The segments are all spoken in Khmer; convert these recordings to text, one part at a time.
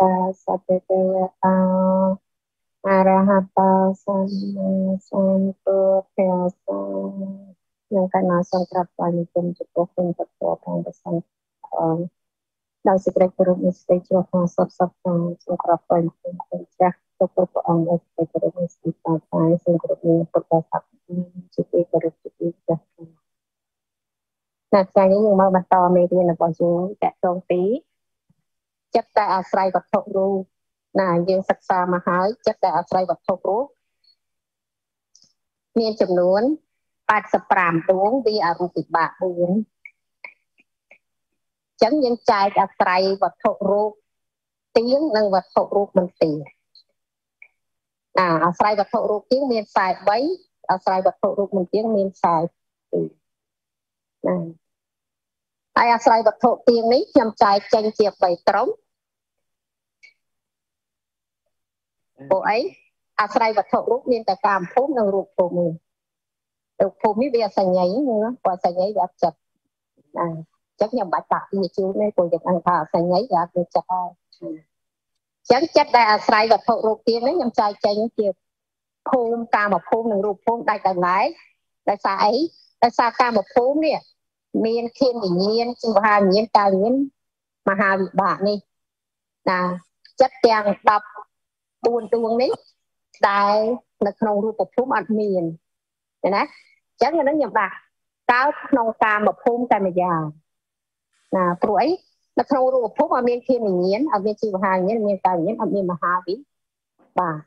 តាសតេទេវតាអរហតសម្មាសម្ពុទ្ធស្សខ្ញុំកណាសូមក្រាបថ្វាយបង្គំចំពោះគុណពធផងប្រសិនអរដោយសេចក្តីគោរពនិងសេចក្តីជ្រះថ្លាសពសពតាមសូមក្រាបថ្វាយបង្គំព្រះចាស់ទៅព្រះអង្គដោយសេចក្តីគោរពនិងសេចក្តីថ្វាយសូមគោរពនឹងពុទ្ធសាសនាជាទីគោរពជាទីចាស់ណាថ្ងៃនេះយើងមកបន្តមេរៀនរបស់យើងតកតងពី ចិត្តតែអាស្រ័យវត្ថុរូបណាយើងសិក្សាមកហើយចិត្តដែលអាស្រ័យវត្ថុរូបមានចំនួន85ដួងវាអរូបវិបាក4អញ្ចឹងយើងចែកអាស្រ័យវត្ថុរូបទៀងនិងវត្ថុរូបមិនទៀងអាអាស្រ័យវត្ថុរូបទៀងមាន43អាស្រ័យវត្ថុរូបមិនទៀងមាន42ណាហើយអាស្រ័យវត្ថុទៀងនេះខ្ញុំចែកចេញជា3ក្រុម ពួកអីអាស្រ័យវត្ថុរូបមានតែកាមភូមិនិងរូបភូមិរូបភូមិនេះវាអសញ្ញ័យព្រោះអសញ្ញ័យវាអត់ចិត្តណាចឹងខ្ញុំបាច់តាក់ពីជូនទេព្រោះយើងអង្គថាអសញ្ញ័យវាអត់មានចិត្តហើយចឹងចិត្តដែលអាស្រ័យវត្ថុរូបទៀងនេះខ្ញុំចែកចេញជាភូមិកាមភូមិនិងរូបភូមិដាច់ដោយឡែកដោយសារអីដោយសារកាមភូមិនេះមានធានវិញ្ញាណជីវហាវិញ្ញាណកាយវិញ្ញាណមហាវិបាកនេះណាចិត្តទាំង10 4ដួងនេះដែលនៅក្នុងរូបភូមិអត់មានឃើញណាអញ្ចឹងអានឹងខ្ញុំដាក់កើតក្នុងកាមភូមិតែម្យ៉ាងណាព្រោះអីនៅក្នុងរូបភូមិអត់មានធានវិញ្ញាណអត់មានជីវហាវិញ្ញាណមានកាយវិញ្ញាណអត់មានមហាវិបាទ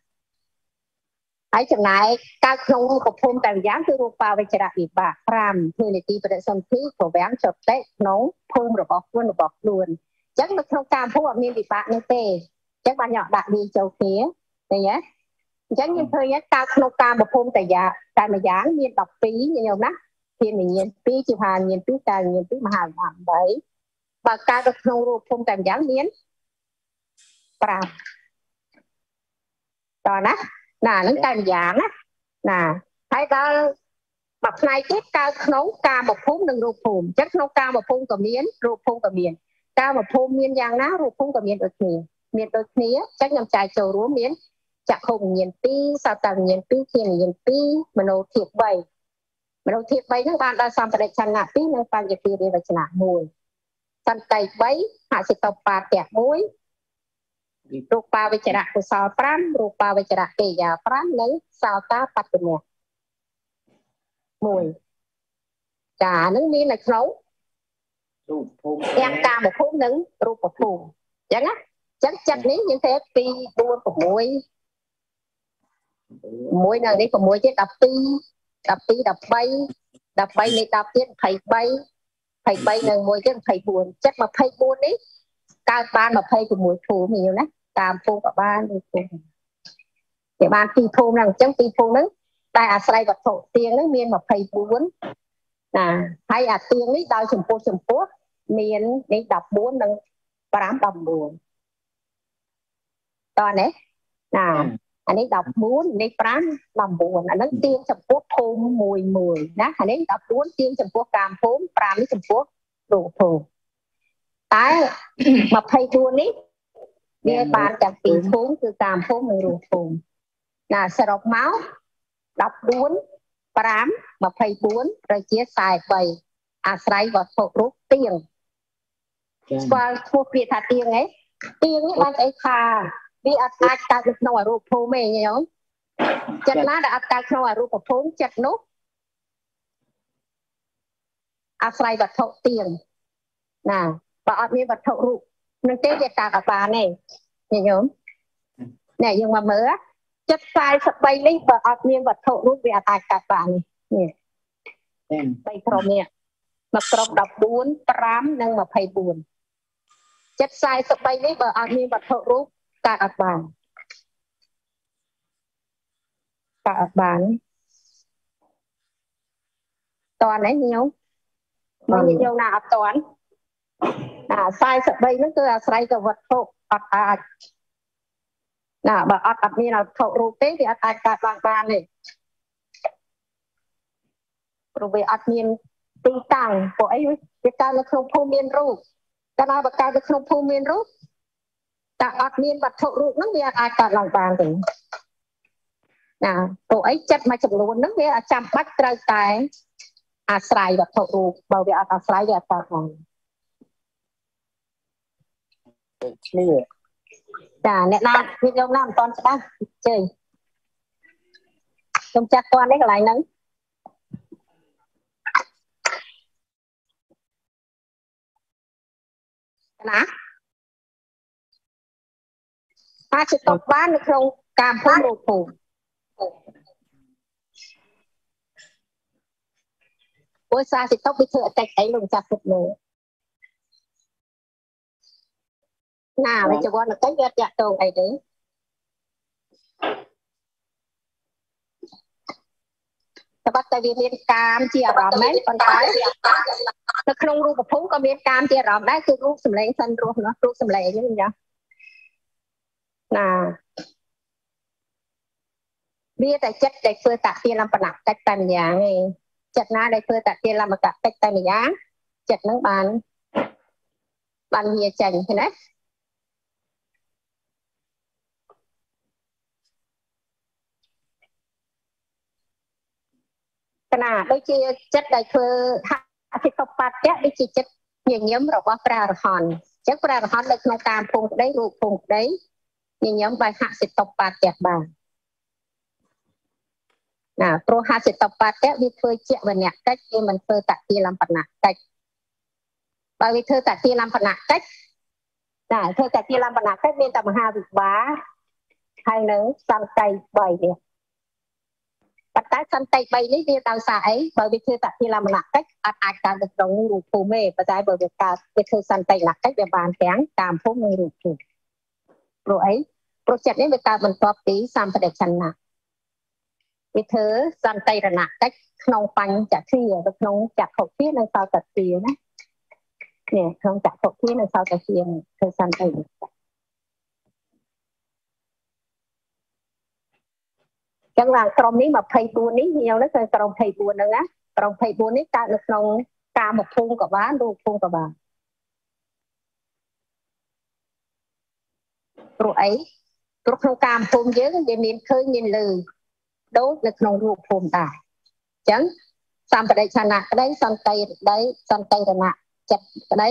ហើយចំណែកកើតក្នុងរូបភូមិតែម្យ៉ាងគឺរូបាវចរៈវិបាក5ធ្វើនីតិបដិសន្ធិប្រវាំងចតិក្នុងភូមិរបស់ខ្លួនរបស់ខ្លួនអញ្ចឹងនៅក្នុងកាមភូមិអត់មានវិបាកនេះទេ ចឹងបានយកដាក់វាចូលគ្នាឃើញទេអញ្ចឹងយើងឃើញតើក្នុងកាមភូមិតយាតែម្យ៉ាងមាន12ញញោមណាធានវិញ្ញាណ2ជីវហាវិញ្ញាណ2កាយវិញ្ញាណ2មហាវិញ្ញាណ3បើកើតនៅក្នុងរូបភូមិតែម្យ៉ាងមាន5តោះណាណាហ្នឹងតែម្យ៉ាងណាណាហើយដល់មួយផ្នែកទៀតកើតក្នុងកាមភូមិនិងរូបភូមិអញ្ចឹងក្នុងកាមភូមិក៏មានរូបភូមិក៏មានកាមភូមិមានយ៉ាងណារូបភូមិក៏មានដូចគ្នា មានដូចគ្នាអញ្ចឹងខ្ញុំចែកចូលរួមមានចក្ខុវិញ្ញាណ2សតវិញ្ញាណ2ធានវិញ្ញាណ2មโนធាតុ3មโนធាតុ3ហ្នឹងបានដល់សម្បដិឆន្ទៈ2និងបញ្ញតិរិវចនៈ1សន្តិ3ហសិតបាតៈ1រូបាវិចរៈកុសល5រូបាវិចរៈកិរិយា5និងសោតាបត្តមៈ1ចាហ្នឹងមាននៅក្នុងរូបភូមិទាំងកាមភូមិនិងរូបភូមិអញ្ចឹងណា ចឹងចិត្តនេះយើងទេ2 4 6មួយនៅនេះ6ទៀត12 12 13 13នេះ10ទៀត23 23នៅមួយទៀត24ចិត្ត24នេះកើតបាន26ភូមិយល់ណាតាមភូមិក៏បានឬភូមិគេបានពីរភូមិហ្នឹងអញ្ចឹងពីរភូមិហ្នឹងតែអាស្រ័យវត្ថុទៀងហ្នឹងមាន24ណាហើយអាទៀងនេះដោយចំពោះចំពោះមាននេះ14និង5 19 តើណាណាអានេះ14នេះ5 19អានឹងទៀងចំពោះភូមិមួយមួយណាអានេះ14ទៀងចំពោះកាមភូមិ5នេះចំពោះរូបភូមិតែ24នេះវាបានទាំងពីរភូមិគឺកាមភូមិនិងរូបភូមិណាសរុបមក14 5 24ប្រជា43អាស្រ័យវត្ថុរូបទៀងស្គាល់ឈ្មោះពាក្យថាទៀងហ៎ទៀងនេះបានស្អីថា វាអត់អាចកើតនៅក្នុងអរូបភូមិទេញោមចិត្តណាដែលអត់កើតក្នុងអរូបភូមិចិត្តនោះអាស្រ័យវត្ថុទៀងណាបើអត់មានវត្ថុរូបនឹងទេវាកើតអត់បានទេញោមណែយើងមកមើលចិត្ត43នេះបើអត់មានវត្ថុរូបវាអត់អាចកើតបាននេះបីក្រុមនេះមកក្រុម14 5និង24ចិត្ត43នេះបើអត់មានវត្ថុរូប កើតអត់បានកើតអត់បានតន់ហ្នឹងញោមមកញោមណាអត់តន់អា43ហ្នឹងគឺអាស្រ័យទៅវត្ថុអត់អាចណាបើអត់អត់មានវត្ថុរូបទេវាអត់អាចកើតបានបានទេព្រោះវាអត់មានទីតាំងពួកអីវាកើតនៅក្នុងភូមិមានរូបកាលណាបើកើតនៅក្នុងភូមិមានរូប តែអត់មានវត្ថុរូបហ្នឹងវាអាចកើតឡើងបានទេណាព្រោះអីចិត្តមួយចំនួនហ្នឹងវាចាំបាច់ត្រូវតែអាស្រ័យវត្ថុរូបបើវាអត់អាស្រ័យវាអត់កើតឡើងឆ្លៀចាអ្នកណាវិទ្យុណាមិនតន់ច្បាស់ជើញខ្ញុំចាស់តន់នេះកន្លែងហ្នឹងណា អាចជាតបបាននៅក្នុងការភូមិរូបភូមិព្រោះសារសិតុបវាធ្វើអតិចអីលោកចាស់គិតមើលណាវិជ្ជាវណ្ណកិច្ចវាតាក់ទងអីទេតែបាត់តែវាមានកាមជាអារម្មណ៍ហ្នឹងប៉ុន្តែនៅក្នុងរូបភូមិក៏មានកាមជាអារម្មណ៍ដែរគឺរូបសម្លេងសិនរស់នោះរូបសម្លេងហ្នឹងចា ណាវាតែចិត្តដែលធ្វើតាទាលំបណៈកិច្ចតែម្យ៉ាងឯងចិត្តណាដែលធ្វើតាទាលំបណៈកិច្ចតែម្យ៉ាងចិត្តហ្នឹងបានបានវាចេញឃើញទេកណាដូចជាចិត្តដែលធ្វើអធិកបត្តិដូចជាចិត្តញញឹមរបស់ព្រះអរហន្តអញ្ចឹងព្រះអរហន្តនៅក្នុងតាមភូមិក្តីរូបភូមិក្តី ញញឹមដោយហសិតបត្តិបានណាព្រោះហសិតបត្តិវាធ្វើជាវនៈកិច្ចវាមិនធ្វើតតិលំបណៈកិច្ចបើវាធ្វើតតិលំបណៈកិច្ចណាធ្វើតតិលំបណៈកិច្ចមានតែមហាវិបាហើយនឹងសង្កៃ3នេះប៉ុន្តែសន្តិ3នេះវាដោយសារអីបើវាធ្វើតតិលមនកិច្ចអត់អាចកើតទៅក្នុងរូបភូមិទេប៉ុន្តែបើវាកើតវាធ្វើសន្តិលកិច្ចវាបានទាំងតាមភូមិនិងរូបភូមិ ព្រោះអីព្រោះចិត្តនេះវាកើតបន្ទាប់ពីសម្បដិឆន្ទៈវាធ្វើសន្តិរណកិច្ចក្នុងបញ្ចធានៅក្នុងចក្ខុធានិងសោតធាណានេះក្នុងចក្ខុធានិងសោតធាធ្វើសន្តិរណកិច្ចចឹងថាក្រុមនេះ24នេះខ្ញុំនេះគឺក្រុម24ហ្នឹងណាក្រុម24នេះកើតនៅក្នុងកាមភូមិក៏បានរូបភូមិក៏បាន ព្រោះអីព្រោះក្នុងកាមភូមិយើងវាមានឃើញមានលើដូចនៅក្នុងរូបភូមិដែរអញ្ចឹងសម្បដិឆណៈក្តីសន្តិក្តីសន្តិរណៈចិត្តក្តី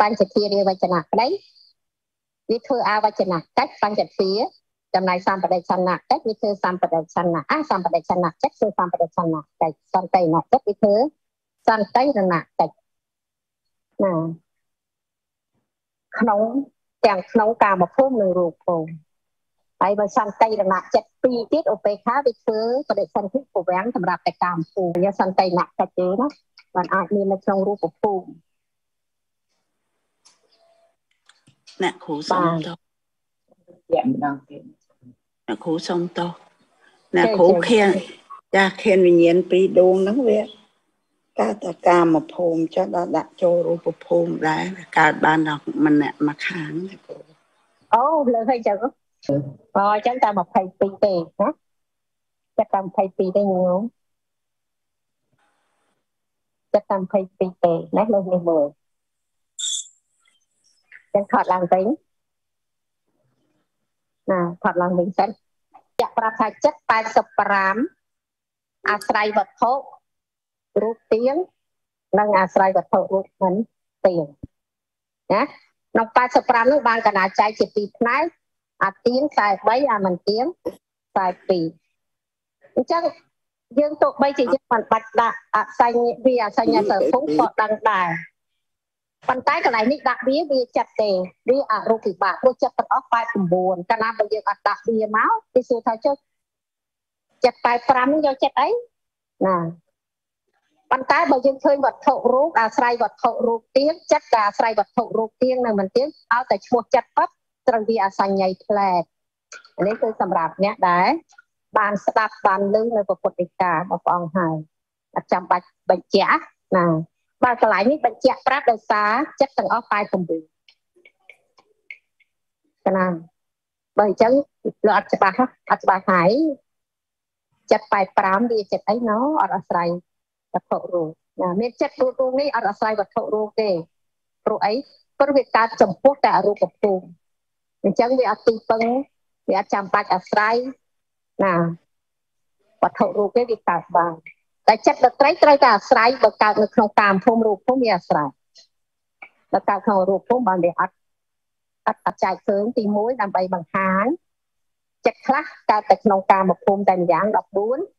បញ្ចធារាវចនៈក្តីវាធ្វើអវចនៈកិច្ចបញ្ចធាចំណែកសម្បដិឆន្ទៈកិច្ចវាធ្វើសម្បដិឆន្ទៈអាសម្បដិឆន្ទៈកិច្ចធ្វើសម្បដិឆន្ទៈកិច្ចសន្តិណកិច្ចវាធ្វើសន្តិរណកិច្ចណាក្នុង ទាំងក្នុងកាមភូមិនិងរូបភូមិហើយបើសន្តិរណចិត្តពីរទៀតឧបេខាវាធ្វើបដិសន្ធិពវាំងសម្រាប់តែកាមភូមិសន្តិណកិច្ចទេណាมันអាចមាននៅក្នុងរូបភូមិអ្នកគ្រូសំតជាម្ដងទៀតអ្នកគ្រូសុំទោសអ្នកគ្រូខៀនចាខៀនវិញ្ញាណពីរដួងហ្នឹងវា កើតតកាមភូមិចុះដល់ដាក់ចូលរូបភូមិដែរកើតបានដល់ម្នាក់មួយខាងណាគ្រូអូលើហើយចឹងអូអញ្ចឹងតែ22ទេណាចិត្តតែ22ទេញោមចិត្តតែ22ទេណាលើនេះមើលចឹងថតឡើងវិញណាថតឡើងវិញសិនចាក់ប្រាប់ថាចិត្ត85អាស្រ័យវត្ថុ រូបទៀងនិងអាស្រ័យវត្ថុរូបមិនទៀងណាក្នុង85នោះបានកណាចែកជាពីរផ្នែកអាទៀង43អាមិនទៀង42អញ្ចឹងយើងទោះបីជាយើងមិនបាច់ដាក់អសញ្ញវាអសញ្ញសភុក៏ដឹងដែរប៉ុន្តែកន្លែងនេះដាក់វាវាចិត្តទេវាអរូបវិបាកព្រោះចិត្តទាំងអស់89កាលណាបើយើងអត់ដាក់វាមកគេសួរថាចុះចិត្ត85នេះយកចិត្តអីណា ប៉ុន្តែបើយើងឃើញវត្ថុរូបអាស្រ័យវត្ថុរូបទៀងចិត្តក៏អាស្រ័យវត្ថុរូបទៀងនៅមិនទៀងឲ្យតែឈ្មោះចិត្តប៉ាត់ត្រូវវាអសញ្ញ័យផ្លែតនេះគឺសម្រាប់អ្នកដែលបានស្ដាប់បានឮនៅពុទ្ធដីការបស់ព្រះអង្គហើយអត់ចាំបាច់បញ្ជាក់ណាបើកន្លែងនេះបញ្ជាក់ប្រាប់ដោយសារចិត្តទាំងអស់តែ9កណាបើអញ្ចឹងលោកអត់ច្បាស់អត់ច្បាស់ហើយចិត្ត85វាចិត្តអីណោអត់អាស្រ័យ វត្ថុរងណាមានចិត្តរត់រងនេះអត់អាស្រ័យវត្ថុរងទេព្រោះអីព្រោះវាកើតចំពោះតែអរូបភូមិអញ្ចឹងវាអត់ទីពឹងវាអត់ចាំបាច់អាស្រ័យណាវត្ថុរូបគេវាកើតបានតែចិត្តដត្រីត្រូវតែអាស្រ័យបើកើតនៅក្នុងតាមភូមិរូបភូមិវាអាស្រ័យបើកើតក្នុងរូបភូមិបានវាអត់អត់អត់ចែកឃើញទី1ដើម្បីបង្ហាញចិត្តខ្លះកើតតែក្នុងកាមភូមិតែម្យ៉ាង14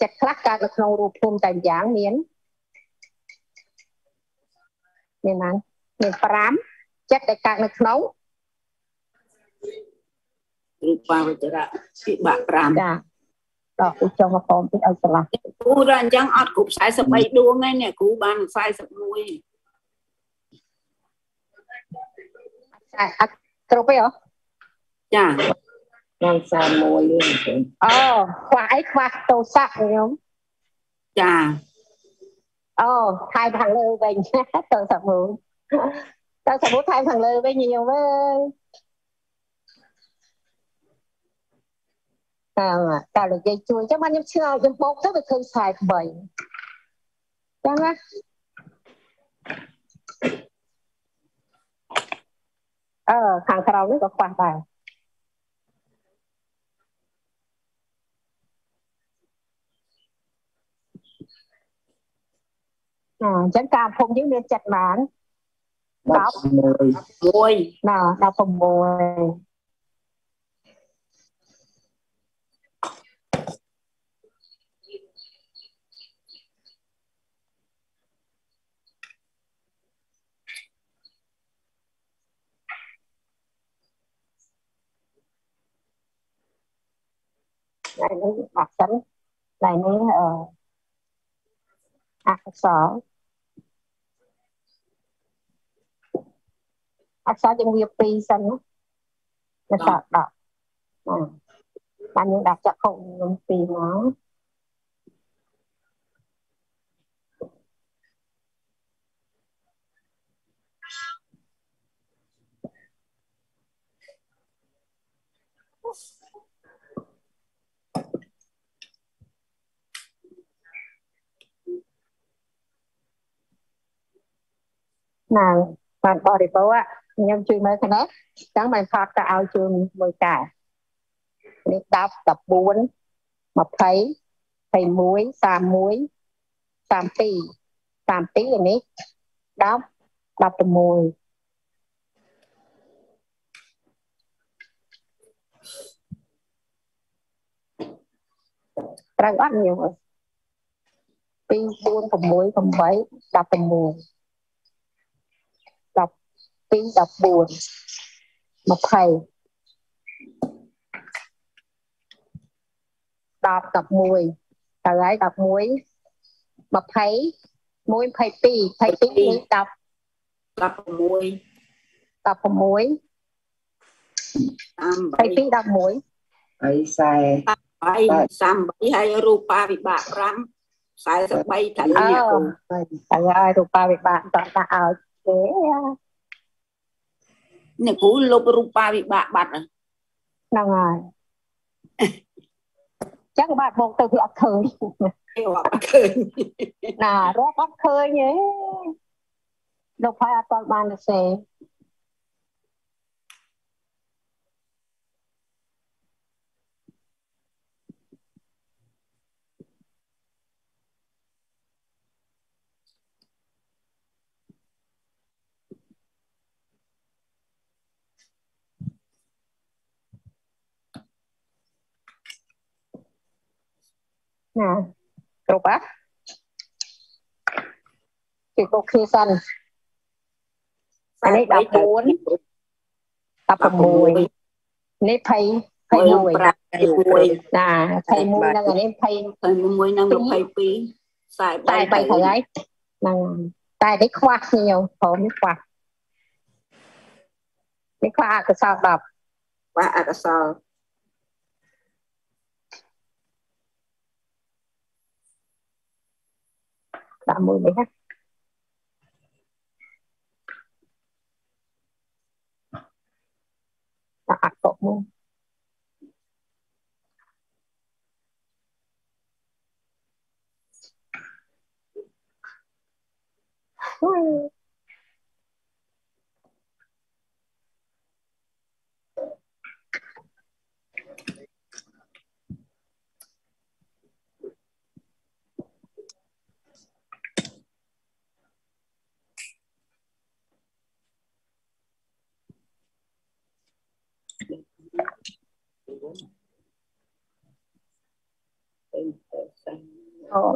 ចិត្តខ្លះកើតនៅក្នុងរូបភូមិតែម្យ៉ាងមានមានបានមាន5ចិត្តដែលកើតនៅក្នុងរូបាវចរៈវិបាក5ចាដល់គូចង់មកផងទៀតឲ្យឆ្លាស់គូរអញ្ចឹងអត់គ្រប់43ដួងឯនេះគូបាន41អត់អត់គ្រប់ទេហ៎ចា ថ្ងៃ31នេះអូខ្វះអីខ្វះទូរស័ព្ទខ្ញុំចាអូថែខាងលើវិញទៅសាប់មូលទៅសាប់មូលថែខាងលើវិញខ្ញុំអើយតាមតែនិយាយជួយចឹងបានខ្ញុំឆ្ងល់ខ្ញុំបោកទៅវាឃើញខ្សែ3ចឹងណាអឺខាងក្រោមនេះក៏ខ្វះដែរ អញ្ចឹងការភូមិយើងមានចិត្តបាន16 16ណា16ថ្ងៃនេះបាក់សិនថ្ងៃនេះអអក្សរ អក្សរយើងវា2សិនណាចា10បាទបានយើងដាក់ចក្ខុខ្ញុំ2មកណាបានបរិបោអា ខ្ញុំជួយមើលខាងនេះចឹងបានផាត់ទៅឲ្យជួយមួយកែនេះ10 14 20 21 31 32 32អានេះ10 16ត្រូវអត់ញោម2 4 6 8 16 ទី14 20 10 11តើហើយ11 20 1 22 22នេះ10 16 16 22 11 30 38ហើយរូបាវិបាក5 43ថាលាអូហើយរូបាវិបាកតោះដាក់ឲ្យគេ អ្នកគ្រូលុបរូបាវិបាកបាត់ហើយហ្នឹងហើយចឹងបាទមកទៅវាអត់ឃើញគេអត់ឃើញណារកអត់ឃើញទេលោកផៃអត់តបានទៅសេ ណាគ្រប់អ่ะគេកុកគ្នាសិនអានេះ14 16នេះ20 21 5 21ណា21ហ្នឹងអានេះ20 21និង22តែ3 43ទៅហើយហ្នឹងតែនេះខ្វះគ្នាព្រមនេះខ្វះនេះខ្វះអកុសល10បាទអកុសល ដាក់មួយនេះណាដាក់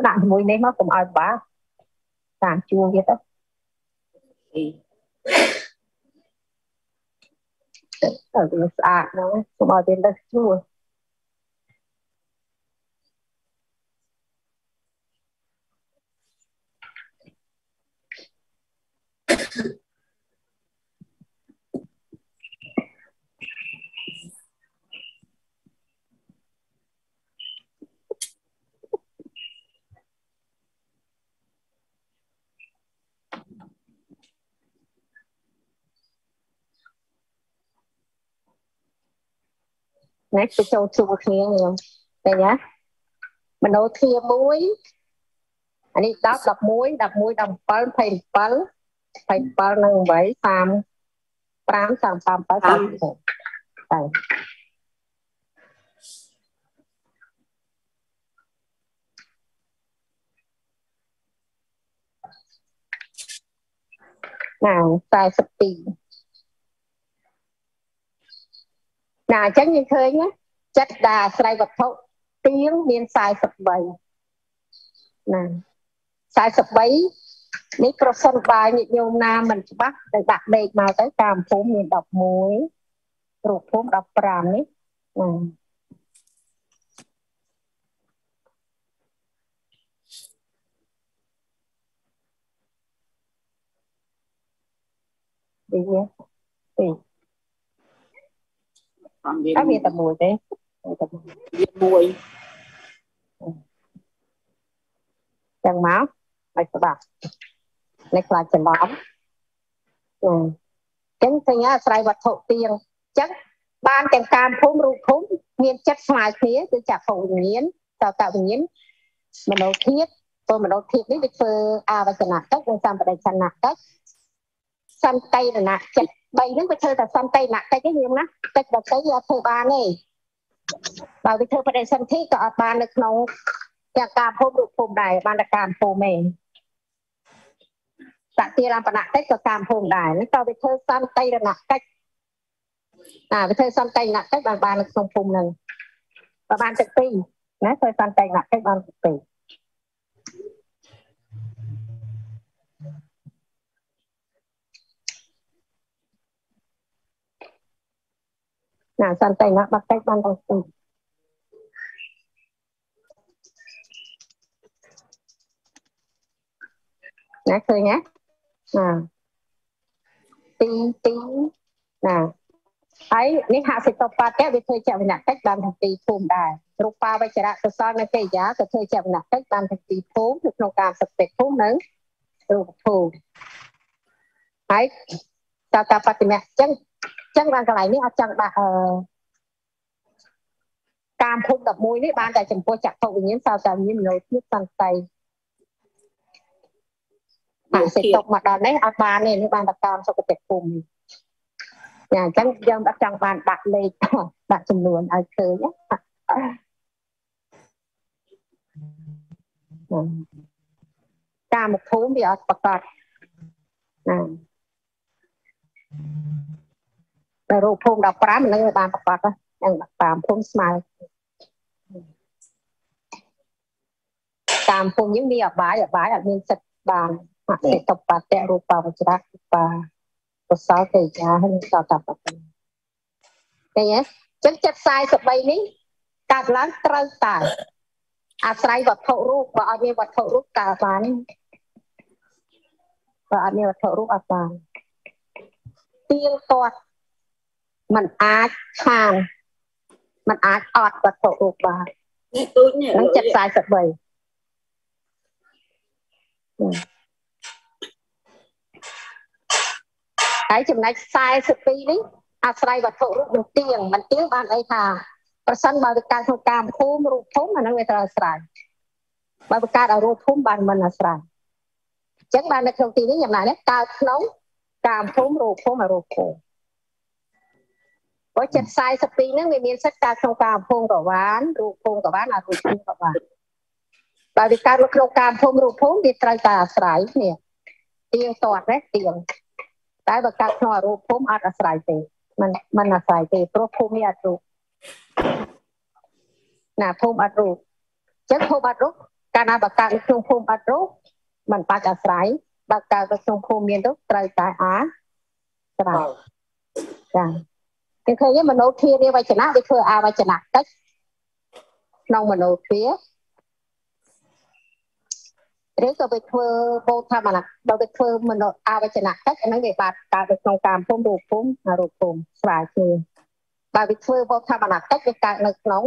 ដាក់ជាមួយនេះមកកុំឲ្យបាតាមជួងទៀតទៅទៅវាស្អាតហ្នឹងកុំឲ្យវាលើសជួង ណាទៅចូលជួបគ្នាខ្ញុំឃើញណាមโนធាមួយអានេះ10 11 11 17 27 27និង8 35 37 37តែណា42 ណាអញ្ចឹងយើងឃើញណាចិត្តដែលអាស្រ័យវត្ថុទៀងមាន43ណា43នេះប្រសិនបើញាតិញោមណាមិនច្បាស់ទៅដាក់លេខមកទៅតាមភូមិមាន11រូបភូមិ15នេះណាវាទី អត់មានតែមានតែមួយទេតែមួយចឹងមកឲ្យច្បាស់នេះខ្លាចច្រឡំចឹងឃើញអាស្រ័យវត្ថុទៀងចឹងបានទាំងការភូមិរូបភូមិមានចិត្តស្មើគ្នាគឺចាក់ភពវិញ្ញាណតតវិញ្ញាណមនោធាតព្រោះមនោធាតនេះវាធ្វើអាវចនៈទឹកនិងសម្បដិចនៈទឹក សន្តិរណចិត្ត3ហ្នឹងវាធ្វើតែសន្តិណកិច្ចទេយើងណាកិច្ចដតីវាធ្វើបានទេបើវាធ្វើបដិសន្ធិក៏អត់បាននៅក្នុងទាំងការភូមិរូបភូមិដែរបានតែការភូមិឯងសតិរំបណកិច្ចក៏តាមភូមិដែរហ្នឹងក៏វាធ្វើសន្តិរណកិច្ចអាវាធ្វើសន្តិរណកិច្ចបានបាននៅក្នុងភូមិហ្នឹងក៏បានទឹកពីរណាធ្វើសន្តិរណកិច្ចបានទឹកពីរ ណាសន្តិណាបាត់តិចបានទៅទីណាឃើញណាណាទីទីណាហើយនេះហសិតបតៈវាធ្វើចវនកិច្ចបានទាំងពីរភូមិដែររូបាវចរៈកសលនិងកិរិយាក៏ធ្វើចវនកិច្ចបានទាំងពីរភូមិនៅក្នុងការសតិភូមិនិងរូបភូមិហើយតតាបតិមៈអញ្ចឹង ចឹងបានកន្លែងនេះអត់ចង់ដាក់អឺកាមភូមិ11នេះបានតែចំពោះចក្ខុវិញ្ញាណសោតវិញ្ញាណមនោធិសន្តិអាសេតុកមកដល់នេះអត់បានទេនេះបានតែតាមសុខភាពភូមិចាអញ្ចឹងយើងអត់ចង់បានដាក់លេខដាក់ចំនួនឲ្យឃើញតាមភូមិវាអត់ប្រកាសណា តែរូបភូមិ15នឹងបានប្រកាសហ្នឹងតាមភូមិស្មើតាមភូមិយើងមានអបាយអបាយអត់មានសិទ្ធបានអតិតបតៈរូបវចរៈបាកសលទេយាហើយនឹងសតបតៈឃើញទេចឹងចិត្ត43នេះកើតឡើងត្រូវតើអាស្រ័យវត្ថុរូបបើអត់មានវត្ថុរូបកើតបានបើអត់មានវត្ថុរូបអត់បានទៀងទាត់ มันអាចខានมันអាចអត់វត្ថុរូបបាននេះទូចនេះនឹងចិត្ត43ហើយចំណុច42នេះអាស្រ័យវត្ថុរូបមិនទៀងមិនទៀងបានអីថាប្រសិនបើវាកើតក្នុងកាមភូមិរូបភូមិអានឹងវាត្រូវអាស្រ័យបើវាកើតឲ្យរូបភូមិបានមិនអាស្រ័យអញ្ចឹងបាននៅក្នុងទីនេះយ៉ាងណានេះកើតក្នុងកាមភូមិរូបភូមិឲ្យរូបភូមិ ព្រោះចិត្ត42ហ្នឹងវាមានសិទ្ធិកើតក្នុងការភូមិក៏បានរូបភូមិក៏បានអារូបភូមិក៏បានបើវាកើតនៅក្នុងការភូមិរូបភូមិវាត្រូវតែអាស្រ័យគ្នាទៀងទាត់ណាទៀងតែបើកើតក្នុងអារូបភូមិអត់អាស្រ័យទេมันมันអាស្រ័យទេព្រោះភូមិមានអត់រូប ណាភូមិអត់រូបអញ្ចឹងភូមិអត់រូបកាលណាបើកើតនៅក្នុងភូមិអត់រូបมันបាច់អាស្រ័យបើកើតនៅក្នុងភូមិមានរូបត្រូវតែអាស្រ័យចា គេឃើញមនោធារាវចនៈវាធ្វើអាវចនៈតិចក្នុងមនោធាឬក៏វាធ្វើបោធម្មណៈបើវាធ្វើមនោអវចនៈតិចអាហ្នឹងវាបាទកើតនៅក្នុងកាមភូមិរូបភូមិរូបភូមិស្រាវជ្រាវបើវាធ្វើបោធម្មណៈតិចវាកើតនៅក្នុង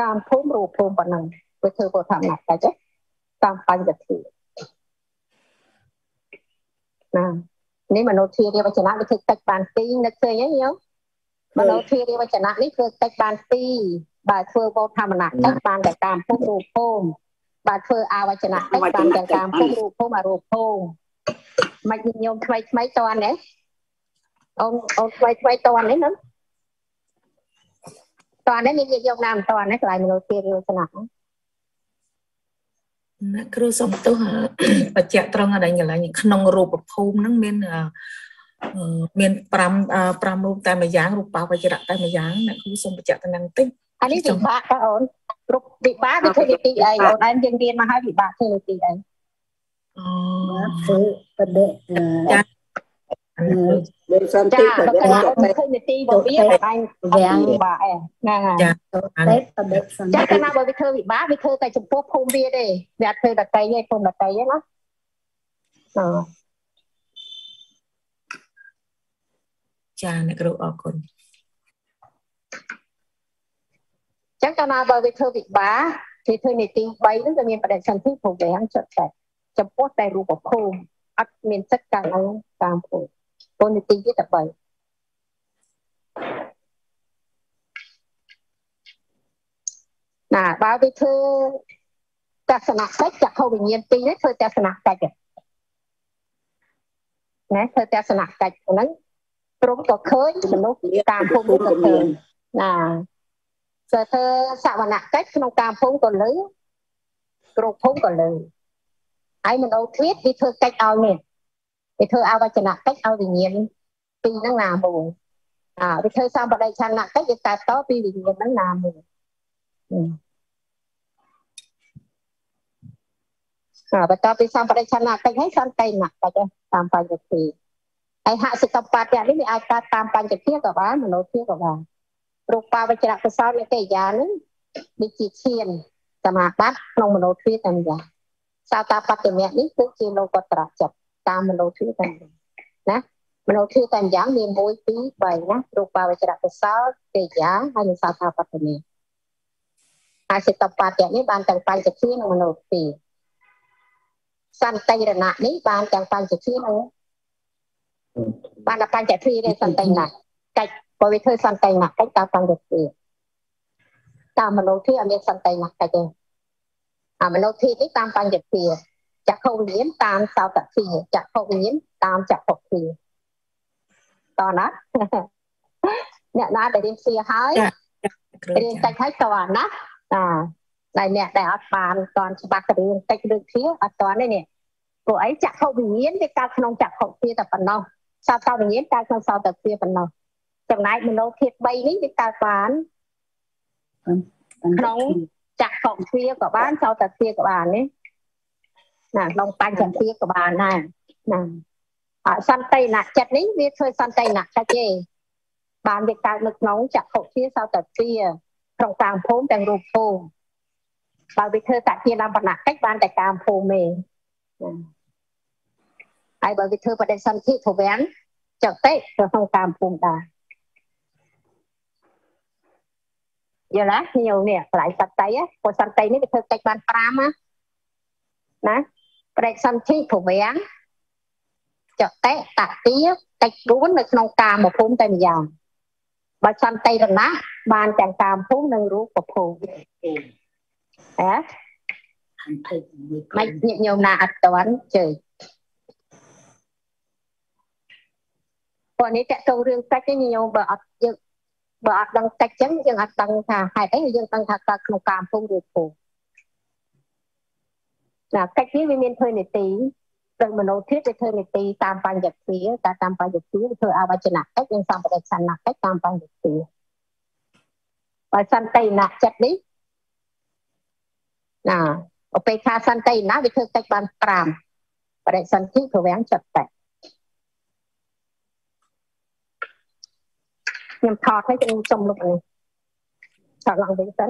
កាមភូមិរូបភូមិប៉ុណ្ណឹងវាធ្វើបោធម្មណៈតិចតាមបញ្ញត្តិណានេះមនោធារាវចនៈវាធ្វើតិចបានទីនឹកឃើញហើយញោ មមនោធារាវចនៈនេះធ្វើតិចបានទីបើធ្វើបោធម្មណៈតិចបានតែតាមភូមិរូបភូមិបាទធ្វើអាវចនៈតិចបានទាំងតាមភូមិរូបភូមិអរូបភូមិមិនញោមថ្មីថ្មីតន់ទេអូនអូនថ្មីថ្មីតន់នេះណាតន់នេះមានយកណាមតន់នេះកន្លែងមនុស្សជារៀលស្នាប់ណាគ្រូសុំទោសបច្ចៈត្រង់ដែលកន្លែងក្នុងរូបភូមិហ្នឹងមាន មាន5 5រូបតែមួយយ៉ាងរូបវចរៈតែមួយយ៉ាងអ្នកគ្រូសុំបច្ចៈតំណែងតិចអានេះពិបាកតើអូនគ្រប់វិបាកវាធ្វើនីតិអីអូនឯងយើងរៀនមកហើយវិបាកធ្វើនីតិអីអូធ្វើបដិចាលើសន្តិបដិតែឃើញនីតិរបស់វាតែឯងវាងបាក់ហ្នឹងហើយចាតែបដិសន្តិចាកាលណាបើវាធ្វើវិបាកវាធ្វើតែចំពោះភូមិវាទេវាអត់ធ្វើដតីទេភូមិដតីទេណាអឺ ចាអ្នកគ្រូអរគុណចឹងកាលណាបើវាធ្វើវិបាកគេធ្វើនីតិ3ហ្នឹងវាមានបដិសន្ធិ program ចិត្តតែចំពោះតែរូបភូមិអត់មានចិត្តកាលឡើងតាមភូមិព្រោះនីតិវាតែ3ណាបើវាធ្វើទស្សនកិច្ចចក្ខុវិញ្ញាណ2នេះធ្វើទស្សនកិច្ចណាធ្វើទស្សនកិច្ចហ្នឹង ព្រមក៏ឃើញមនុស្សតាមភូមិក៏ឃើញណាទៅធ្វើសវនកិច្ចក្នុងការភូមិក៏លើគ្រប់ភូមិក៏លើហើយមនោទ្វាតវាធ្វើកិច្ចឲ្យនេះវាធ្វើអវចនកិច្ចឲ្យវិញ្ញាណពីរហ្នឹងណាមួយអាវាធ្វើសម្បដិឆន្ទកិច្ចវាកើតតពីវិញ្ញាណហ្នឹងណាមួយអាបន្តពីសម្បដិឆន្ទកិច្ចហើយសន្តិណកិច្ចតាមបញ្ញត្តិ ហើយហសិកបត្តិនេះវាអាចកើតតាមបញ្ញត្តិក៏បានមនោទ្វាតក៏បានរូបាវចរៈកសោនៃកិរិយានឹងដូចជាឈានសមាបត្តិក្នុងមនោទ្វាតែម្យ៉ាងសោតាបត្តិមៈនេះគឺជាលោកតរចិត្តតាមមនោទ្វាតែម្យ៉ាងណាមនោទ្វាតែម្យ៉ាងមាន1 2 3ណារូបាវចរៈកសោកិរិយាហើយនិងសោតាបត្តិមៈអាសិតបត្តិនេះបានទាំងបញ្ចធានិងមនោទ្វាសន្តិរណៈនេះបានទាំងបញ្ចធានិង បានបញ្ចធានេះសន្តិរណៈកិច្ចបើវាធ្វើសន្តិណកិច្ចតាមតាមវិទ្យាតាមមនោធិអត់មានសន្តិណកិច្ចទេអាមនោធិនេះតាមបញ្ញត្តិចក្ខុវិញ្ញាណតាមសោតធិចក្ខុវិញ្ញាណតាមចក្ខុធិតោះណាអ្នកណាដែលរៀនសៀហើយរៀនតិចហើយតោះណាអាតែអ្នកដែលអត់បានតន់ច្បាស់ទៅរឿងតិចរឿងធៀអត់តន់ទេនេះព្រោះអីចក្ខុវិញ្ញាណវាកើតក្នុងចក្ខុធិតែប៉ុណ្ណោះ សោតវិញ្ញាណកើតក្នុងសោតធិប៉ុណ្ណោះចំណែកមនោធាត3នេះវាកើតបានក្នុងចាក់ខុទ្វាក៏បានចោតទ្វាក៏បាននេះណាក្នុងបញ្ចទ្វាក៏បានដែរណាអសន្តិណចិត្តនេះវាធ្វើសន្តិណចិត្តទេបានវាកើតនៅក្នុងចក្ខុទ្វាសោតទ្វាក្នុងតាមភូមិទាំងរូបភូមិបើវាធ្វើតជាលំបណកិច្ចបានតែតាមភូមិទេ ហើយបើវាធ្វើបដិសន្ធិធវាំងចតិក្នុងតាមភូមិដែរយល់ទេញោមនេះកន្លែងសន្តិព្រោះសន្តិនេះវាធ្វើកិច្ចបាន5ណាណាប្រេកសន្ធិព្រវាំងចតិតតិកិច្ច4នៅក្នុងកាមភូមិតែម្យ៉ាងបើសន្តិរណៈបានទាំងកាមភូមិនិងរូបភូមិហ៎មិនញាតិញោមណាអត់តន់ជើ ព្រោះនេះតកតងរឿងកិច្ចនេះញោមបើអត់យើងបើអត់ដឹងតិចចឹងយើងអត់ដឹងថាហេតុអីយើងដឹងថាកើតក្នុងកាមភូមិឬភូមិណាកិច្ចនេះវាមានធ្វើនីតិដោយមនោធិវាធ្វើនីតិតាមបញ្ញត្តិតែតាមបញ្ញត្តិវាធ្វើអវចនៈកិច្ចនិងសម្បដិសនៈកិច្ចតាមបញ្ញត្តិបើសន្តិណចិត្តនេះណាឧបេក្ខាសន្តិណាវាធ្វើកិច្ចបាន5បរិសន្ធិប្រវាំងចិត្តតែ ខ្ញុំថតឲ្យខ្ញុំចំលុបនេះថតឡើងវិញសិ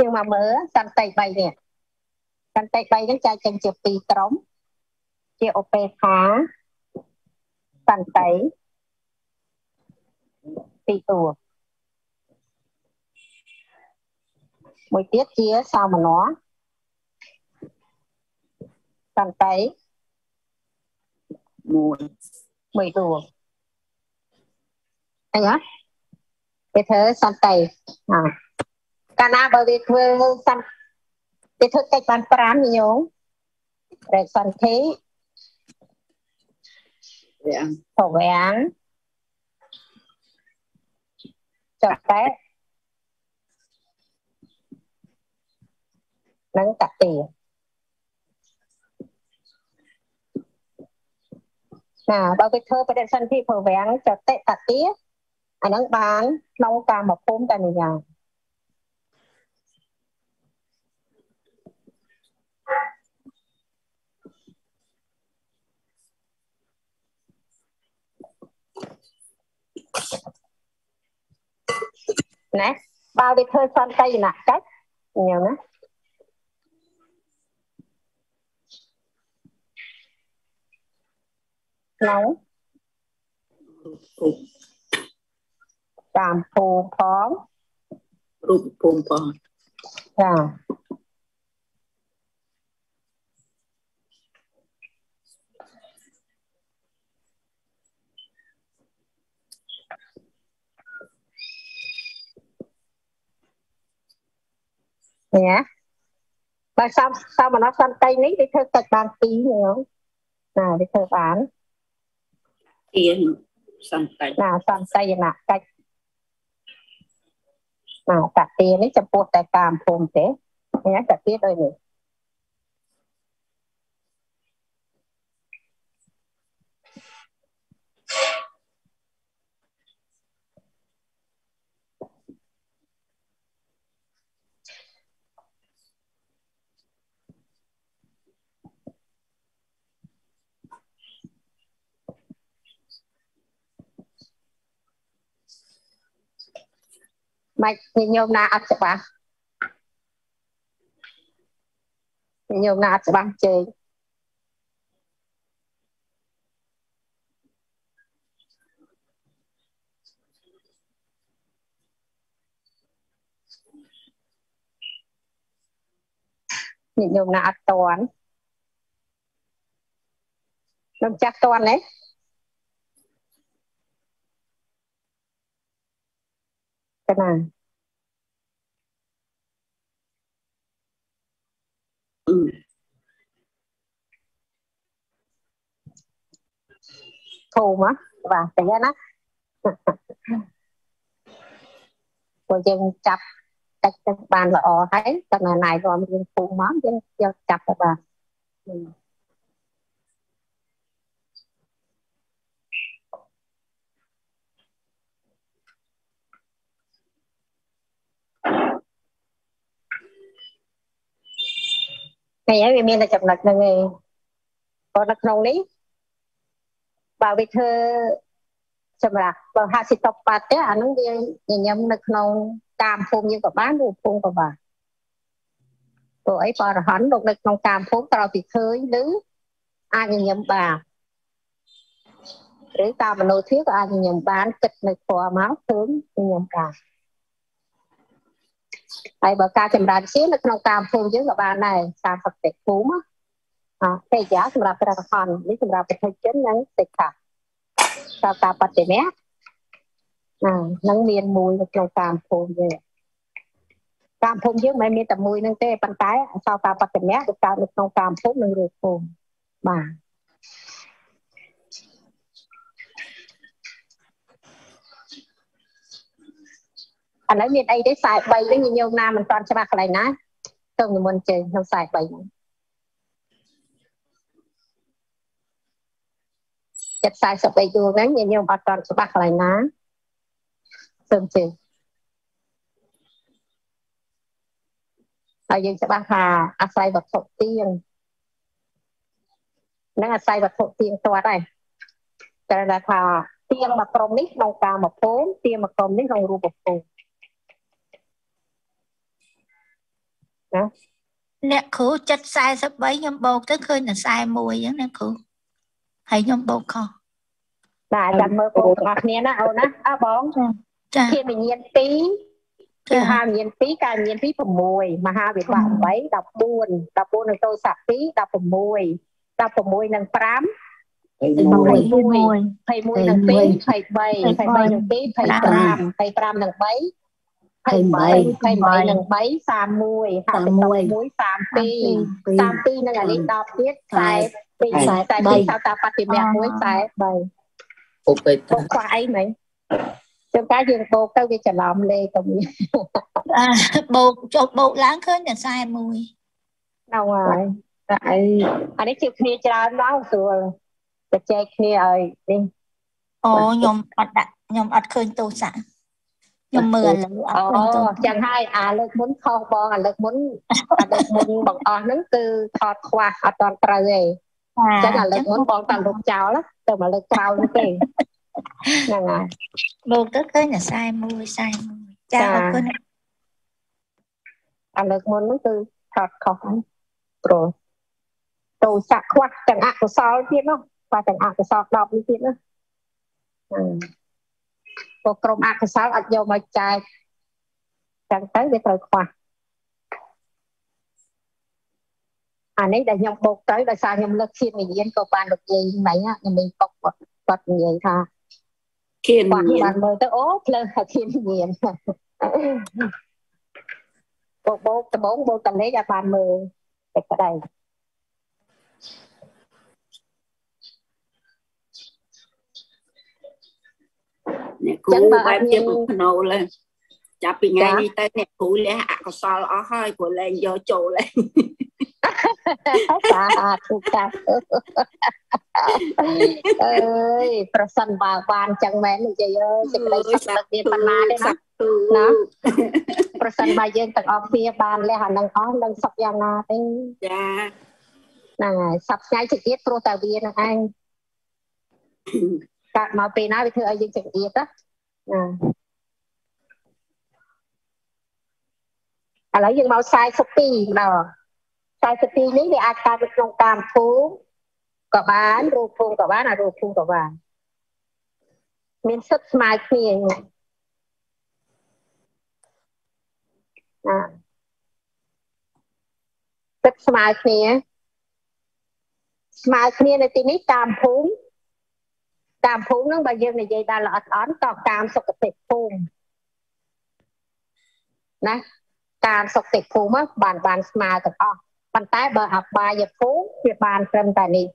យើងមកមើលសន្តិ3នេះសន្តិ3នេះចែកចេញជា2ក្រុមជាឧបេខាសន្តិពីតួមួយទៀតជាសាមណរសន្តិមួយមួយតួអីហ៎គេធ្វើសន្តិអ่า កាលណាបើវាធ្វើសន្តិធ្វើកិច្ចបាន5ញោមរេសន្ធិវាងប្រវាំងចតតែនិងតតិណាបើគេធ្វើបដិសន្ធិប្រវាំងចតិតតិអាហ្នឹងបានក្នុងកាមភូមិតែម្យ៉ាង ណាបើវាធ្វើសន្តិយនកិច្ចញ៉ឹងណាក្នុងតាមភូមិផងរូបភូមិផងចា ណាបើសំសមណសន្តិនេះវាធ្វើទឹកបាន2ហ្នឹងណាវាធ្វើបានទៀនសន្តិណាសន្តិណាកិច្ចណាតទានេះចំពោះតែតាមភូមិទេណាតទាដូចនេះ មិនញោមណាអត់ច្បាស់ញោមណាអត់ច្បាស់ជើងញោមណាអត់តន់ខ្ញុំចាស់តន់ទេ កណាធូមបាទតែណាព្រោះយើងចាប់តិចទៅបានល្អហើយតែណៃរំយើង ពូមកយើងយកចាប់ទៅបាទហើយវាមានតែចំណុចហ្នឹងឯងព្រោះនៅក្នុងនេះបើវាធ្វើសម្រាប់បើហាសិតបបាត់ទេអាហ្នឹងវាញញឹមនៅក្នុងតាមភូមិយើងក៏បានរូបភូមិក៏បានព្រោះអីបរហន្តលោកនៅក្នុងតាមភូមិត្រូវពីឃើញឬអាចញញឹមបានឬតាមមនោធិក៏អាចញញឹមបានគិតនៅធម៌មកឃើញញញឹមបាន ហើយបើការចម្រើនជានៅក្នុងការភូមិយើងក៏បានដែរ30តិភូមិអទេយ៉ាសម្រាប់ព្រះរហន្តនេះសម្រាប់ប្រតិជននិងសិក្ខាតាមការបតិមៈណានឹងមានមួយនៅក្នុងតាមភូមិយើងតាមភូមិយើងមិនមានតែមួយនឹងទេប៉ុន្តែអសោតាបតិមៈគឺកើតនៅក្នុងតាមភូមិនិងរូបភូមិបាទ ឥឡូវមានអីទេខ្សែ3វិញញោមណាមិនតាន់ច្បាស់កន្លែងណាទៅនិមន្តជើងក្នុងខ្សែ3ហ្នឹងចិត្ត43ដួងហ្នឹងញោមអត់តាន់ច្បាស់កន្លែងណាសូមជើងហើយយើងច្បាស់ថាអាស្រ័យវត្ថុទៀងនឹងអាស្រ័យវត្ថុទៀងទាត់ហើយតែថាទៀងមកក្រុមនេះក្នុងកាមភូមិទៀងមកក្រុមនេះក្នុងរូបភូមិ ណាអ្នកគ្រូចិត្ត43ខ្ញុំបូកទៅឃើញតែ41អញ្ចឹងអ្នកគ្រូហើយខ្ញុំបូកខុសបាទចាំមើលបងទាំងអស់គ្នាណាអូនណាអើបងចាធានវិញ្ញាណ2គឺហាវិញ្ញាណ2ការវិញ្ញាណ2 6មហាវិបាក8 14 14នឹងតោស័ក2 16 16នឹង5 21 21នឹង2 23 23នឹង2 25 25នឹង3 28 28នឹង3 31 51 32 32នឹងអានេះ10ទៀត40 40 40តាបតិមៈមួយ43ពុកទៅខ្វះអីមែនចឹងតែយើងបូកទៅវាច្រឡំលេខទៅវាបូកចុះបូកឡើងឃើញតែ41ហ្នឹងហើយតែអីអានេះជាគ្នាច្រើនមកស្រួលទៅចែកគ្នាឲ្យនេះអូខ្ញុំអត់ដាក់ខ្ញុំអត់ឃើញទូរស័ព្ទ ខ្ញុំមើលឥឡូវអត់អូចឹងហើយអាលើកមុនខុសបងអាលើកមុនអាលើកមុនបងអស់ហ្នឹងគឺថតខ្វះអត់តន់ត្រូវទេចឹងអាលើកមុនបងតាលុបចោលទៅមកលើកក្រោយទេហ្នឹងហើយលោកទៅឃើញតែ41 41ចាអរគុណអាលើកមុនហ្នឹងគឺថតខុសហើយព្រោះតោស័កខ្វះទាំងអកុសលទៀតនោះខ្វះទាំងអកុសល10នេះទៀតណា ពួកក្រុមអកុសលអត់យកមកចែកចឹងទៅវាត្រូវខ្វះអានេះដែលខ្ញុំបោកទៅដោយសារខ្ញុំលើកឈាមវិញ្ញាណក៏បានលោកយាយមិញខ្ញុំមានបុកគាត់និយាយថាគៀនបានមើលទៅអូភ្លើងថាគៀនវិញ្ញាណបោកបោកដំបងបោកតលេខឲ្យបានមើលតែក្តីអ្នក គ្រូបែបជាភ្នូលចាប់ពីថ្ងៃនេះទៅអ្នកគ្រូលះអកុសលអស់ហើយព្រោះលែងយកចូលហើយសាធុកាអើយប្រសិនបើបានចឹងមែននិយាយអើយសេចក្តីសុខមានបណ្ណាទេណាណាប្រសិនបើយើងទាំងអស់គ្នាបានលះអានឹងអស់នឹងសុខយ៉ាងណាទេចាហ្នឹងហើយសប្ថ្ងៃចិត្តទៀតព្រោះតែវានឹងឯងកើតមកពេលណាវាធ្វើឲ្យយើងចង្អៀតណា ឥឡូវយើងមក42ម្ដង42នេះវាអាចកើតនៅក្នុងតាមភូមិក៏បានរូបភូមិក៏បានអារូបភូមិក៏បានមានសិទ្ធស្មើគ្នាណាសិទ្ធស្មើគ្នាស្មើគ្នានៅទីនេះតាមភូមិ តាមភូមិហ្នឹងបើយើងនិយាយដល់ល្អស្អន់ក៏តាមសុខភាពភូមិណាតាមសុខភាពភូមិបានបានស្មើទាំងអស់ប៉ុន្តែបើអបាយភូមិវាបានត្រឹមតែនេះ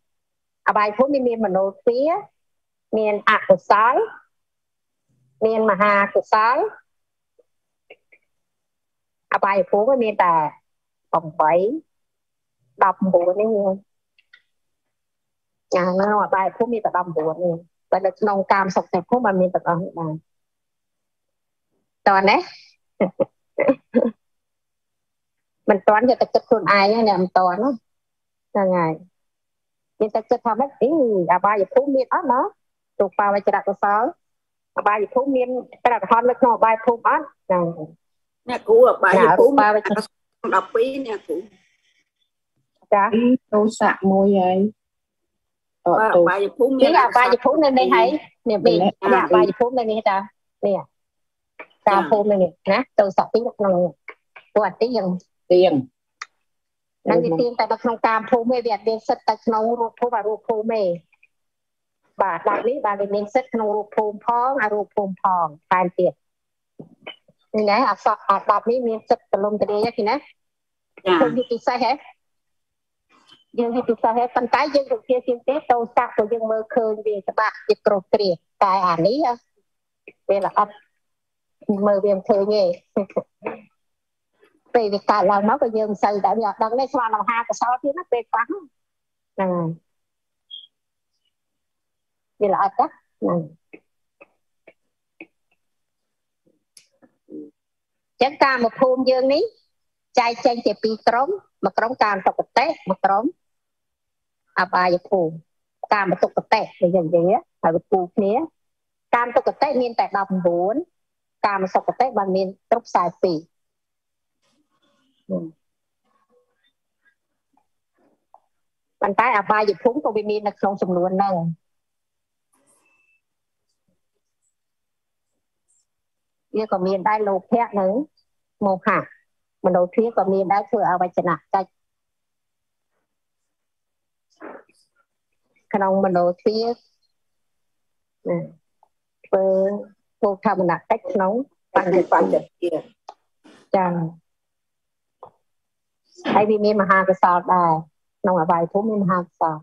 អបាយភូមិមានមនោទ្វាមានអកុសលមានមហាកុសលអបាយភូមិមានតែ8 19នេះញ៉ាំនៅអបាយភូមិមានតែ19នេះ តែនៅក្នុងកាមសុខភូមិมันមានទាំងអស់នេះដែរតើណាមិនតាន់យកតែគិតខ្លួនឯងណាមិនតាន់ហ្នឹងហើយមានតែគិតថាម៉េចអីអបាយភូមិមានអត់ណាទូបាវចរៈកសលអបាយភូមិមានប្រតិហននៅក្នុងអបាយភូមិអត់ហ្នឹងអ្នកគ្រូអបាយភូមិ12អ្នកគ្រូចាទូស័កមួយហើយ អបាយភូមិមានអបាយភូមិនៅនេះហើយនេះនេះអបាយភូមិនៅនេះតានេះតាមភូមិនេះណាទៅសក់ពីក្នុងព្រោះអតិយើងទៀងនឹងវាទៀងតែនៅក្នុងតាមភូមិឯងវាអត់មានសិទ្ធតែក្នុងរូបភូមិអារូបភូមិឯងបាទដាក់នេះបាទវាមានសិទ្ធក្នុងរូបភូមិផងអារូបភូមិផងថែមទៀតនេះណាអសក់អា10នេះមានសិទ្ធទលំទលាយហ្នឹងណាចាគឺពិសេសហ៎ យើងវាពិសេសហ៎ប៉ុន្តែយើងទៅជាជាងទេតោសាក់ក៏យើងមើលឃើញវាច្បាស់ជាគ្រប់គ្រាតែអានេះវាល្អិតមើលវាមិនឃើញទេពេលវាកើតឡើងមកក៏យើងមិនសូវតែវាអត់ដឹងទេស្មានមហាកសលទៀតណាពេលប៉ះហ្នឹងហើយវាល្អិតហ្នឹងចឹងកាមភូមិយើងនេះចែកចេញជាពីរក្រុមមួយក្រុមកាមទុគតិមួយក្រុម អបាយភូមិកាមទុគតិដូចយ៉ាងនេះហើយពូគ្នាកាមទុគតិមានតែ19កាមសុគតិបានមានគ្រប់42ប៉ុន្តែអបាយភូមិក៏វាមាននៅក្នុងចំនួនហ្នឹងវាក៏មានដែរលោភៈនិងមោហៈមនោធិក៏មានដែរធ្វើអវចនៈកិច្ច ក្នុងមនោធិធ្វើធ្វើធម្មនៈកិច្ចក្នុងបញ្ញបញ្ញទាចា៎ហើយវាមានមហាកសលដែរក្នុងអបាយភូមិមានមហាកសល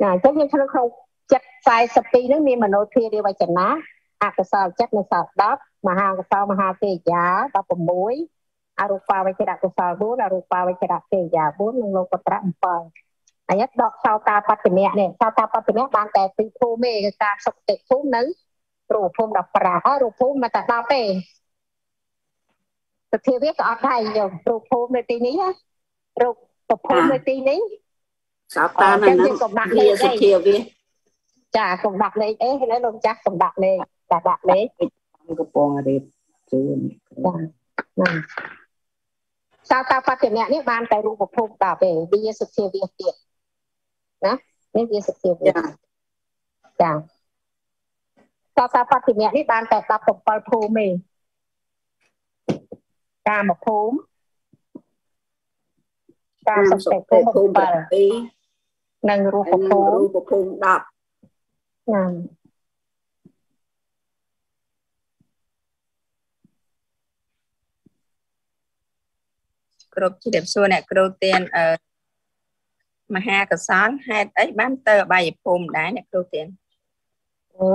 ចាអញ្ចឹងយើងក្នុងក្នុងចិត្ត42ហ្នឹងមានមโนធារាវចនាអកុសលចិត្តនៅសល់10មហាកសលមហាទេយា16 អរូបាវចរៈកុសល4អរូបាវចរៈទេយា4និងលោកត្រៈ7ហើយដកសោតាបត្តិមៈនេះសោតាបត្តិមៈបានតែពីភូមិឯកការសុខតិភូមិនៅរូបភូមិ15ហើយរូបភូមិមកតែ10ទេសភាវៈក៏អត់ដែរយករូបភូមិនៅទីនេះណារូបប្រភពនៅទីនេះសោតានៅនឹងកំដាក់លេខសភាវៈចាកំដាក់លេខអីនៅលោកចាស់កំដាក់លេខតែដាក់លេខកំពងរៀបជូនចាណា សោតាបត្តិមៈនេះបានតែរូបភូមិ10ទេវាសភាវៈទៀតណានេះវាសភាវៈចាសោតាបត្តិមៈនេះបានតែ17ភូមិទេកាមភូមិកាមសុខភូមិ7និងរូបភូមិរូបភូមិ10ណា គ្រប់ជ្រាបសួរអ្នកគ្រូទៀនអឺមហាកសលហេតុអីបានទៅអបាយភូមិដែរអ្នកគ្រូទៀនអូ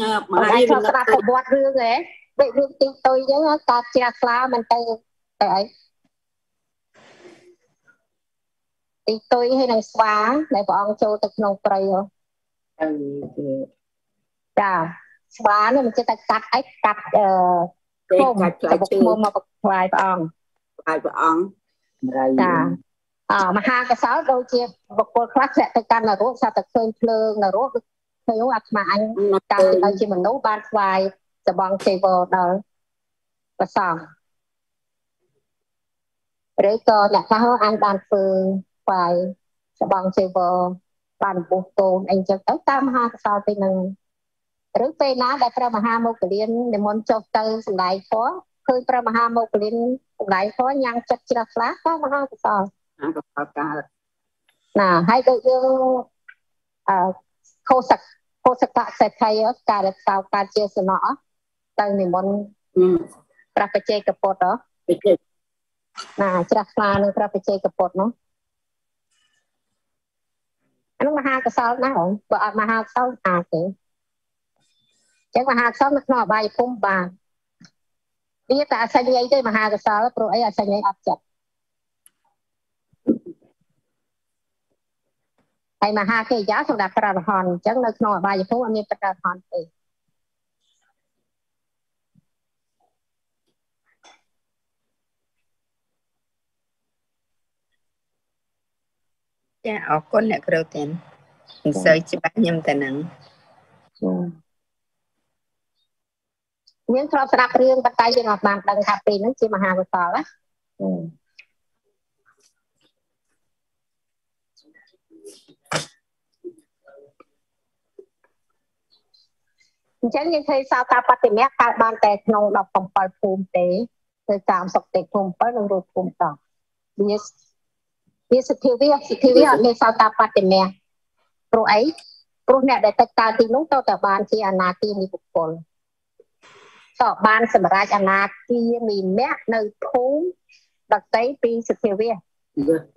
ងើបមកហើយស្ដាប់ប្រវត្តិរឿងហ៎ដូចរឿងទីតុយអញ្ចឹងកើតជ្រះថ្លាមិនទៅទៅអីទីតុយហើយនឹងស្វាដែលព្រះអង្គចូលទៅក្នុងព្រៃហ៎ចាស្វានេះមិនចេះតែកាត់អីកាត់អឺ គុំកាត់ផ្លែឈើមកថ្វាយព្រះអង្គថ្វាយព្រះអង្គចាអមហាកសោដូចជាបុគ្គលខ្លះធ្លាក់ទៅកាន់នរកសត្វតែឃើញភ្លើងនរកឃើញអាត្មាអញតាមទៅជាមនុស្សបានថ្វាយសបងទេវដល់ប្រសងឬក៏អ្នកខ្លះអាចបានធ្វើបាយសបងទេវបានពុះកូនអីចឹងទៅតាមមហាកសលទៅនឹង ឬពេលណាដែលព្រះមហាមោគលាននិមន្តចុះទៅសម្ដែងធម៌ឃើញព្រះមហាមោគលានសម្ដែងធម៌ញ៉ាំងចិត្តជ្រះថ្លាក៏មហាកសលមហាកសលកើតណាហើយដូចយើងអឺខោសកខោសកៈសេដ្ឋីការរក្សាការជាសំណោះទៅនិមន្តព្រះបច្ចេកពុទ្ធហ៎ណាច្រាស់ថ្លានឹងព្រះបច្ចេកពុទ្ធនោះអានោះមហាកសលណាស់ហ៎បើអត់មហាកសលអាចទេ ចឹងមហាកសលនៅក្នុងអបាយភូមិបានវាតែអសញ្ញ័យទេមហាកសលព្រោះអីអសញ្ញ័យអត់ចិត្តហើយមហាកិយាសម្រាប់ប្ររហនអញ្ចឹងនៅក្នុងអបាយភូមិអត់មានប្ររហនទេចាអរគុណអ្នកគ្រូទាំងមិនសូវច្បាស់ខ្ញុំតែនឹង មានធ្លាប់ស្ដាប់រឿងប៉ុន្តែយើងអត់បានដឹងថាពេលហ្នឹងជាមហាកុសលណាអញ្ចឹងយើងឃើញសោតាបតិមៈកើតបានតែក្នុង17ភូមិទេទៅតាមសុគតិភូមិ7និងរូបភូមិ10វាវាសទ្ធាវាសទ្ធាវាអត់មានសោតាបតិមៈព្រោះអីព្រោះអ្នកដែលទឹកកើតទីនោះទៅតែបានជាអនាគីនិបុគ្គល ក៏បានសម្រាប់អនាគីមីមៈនៅភូមិដតីពីសទ្ធាវា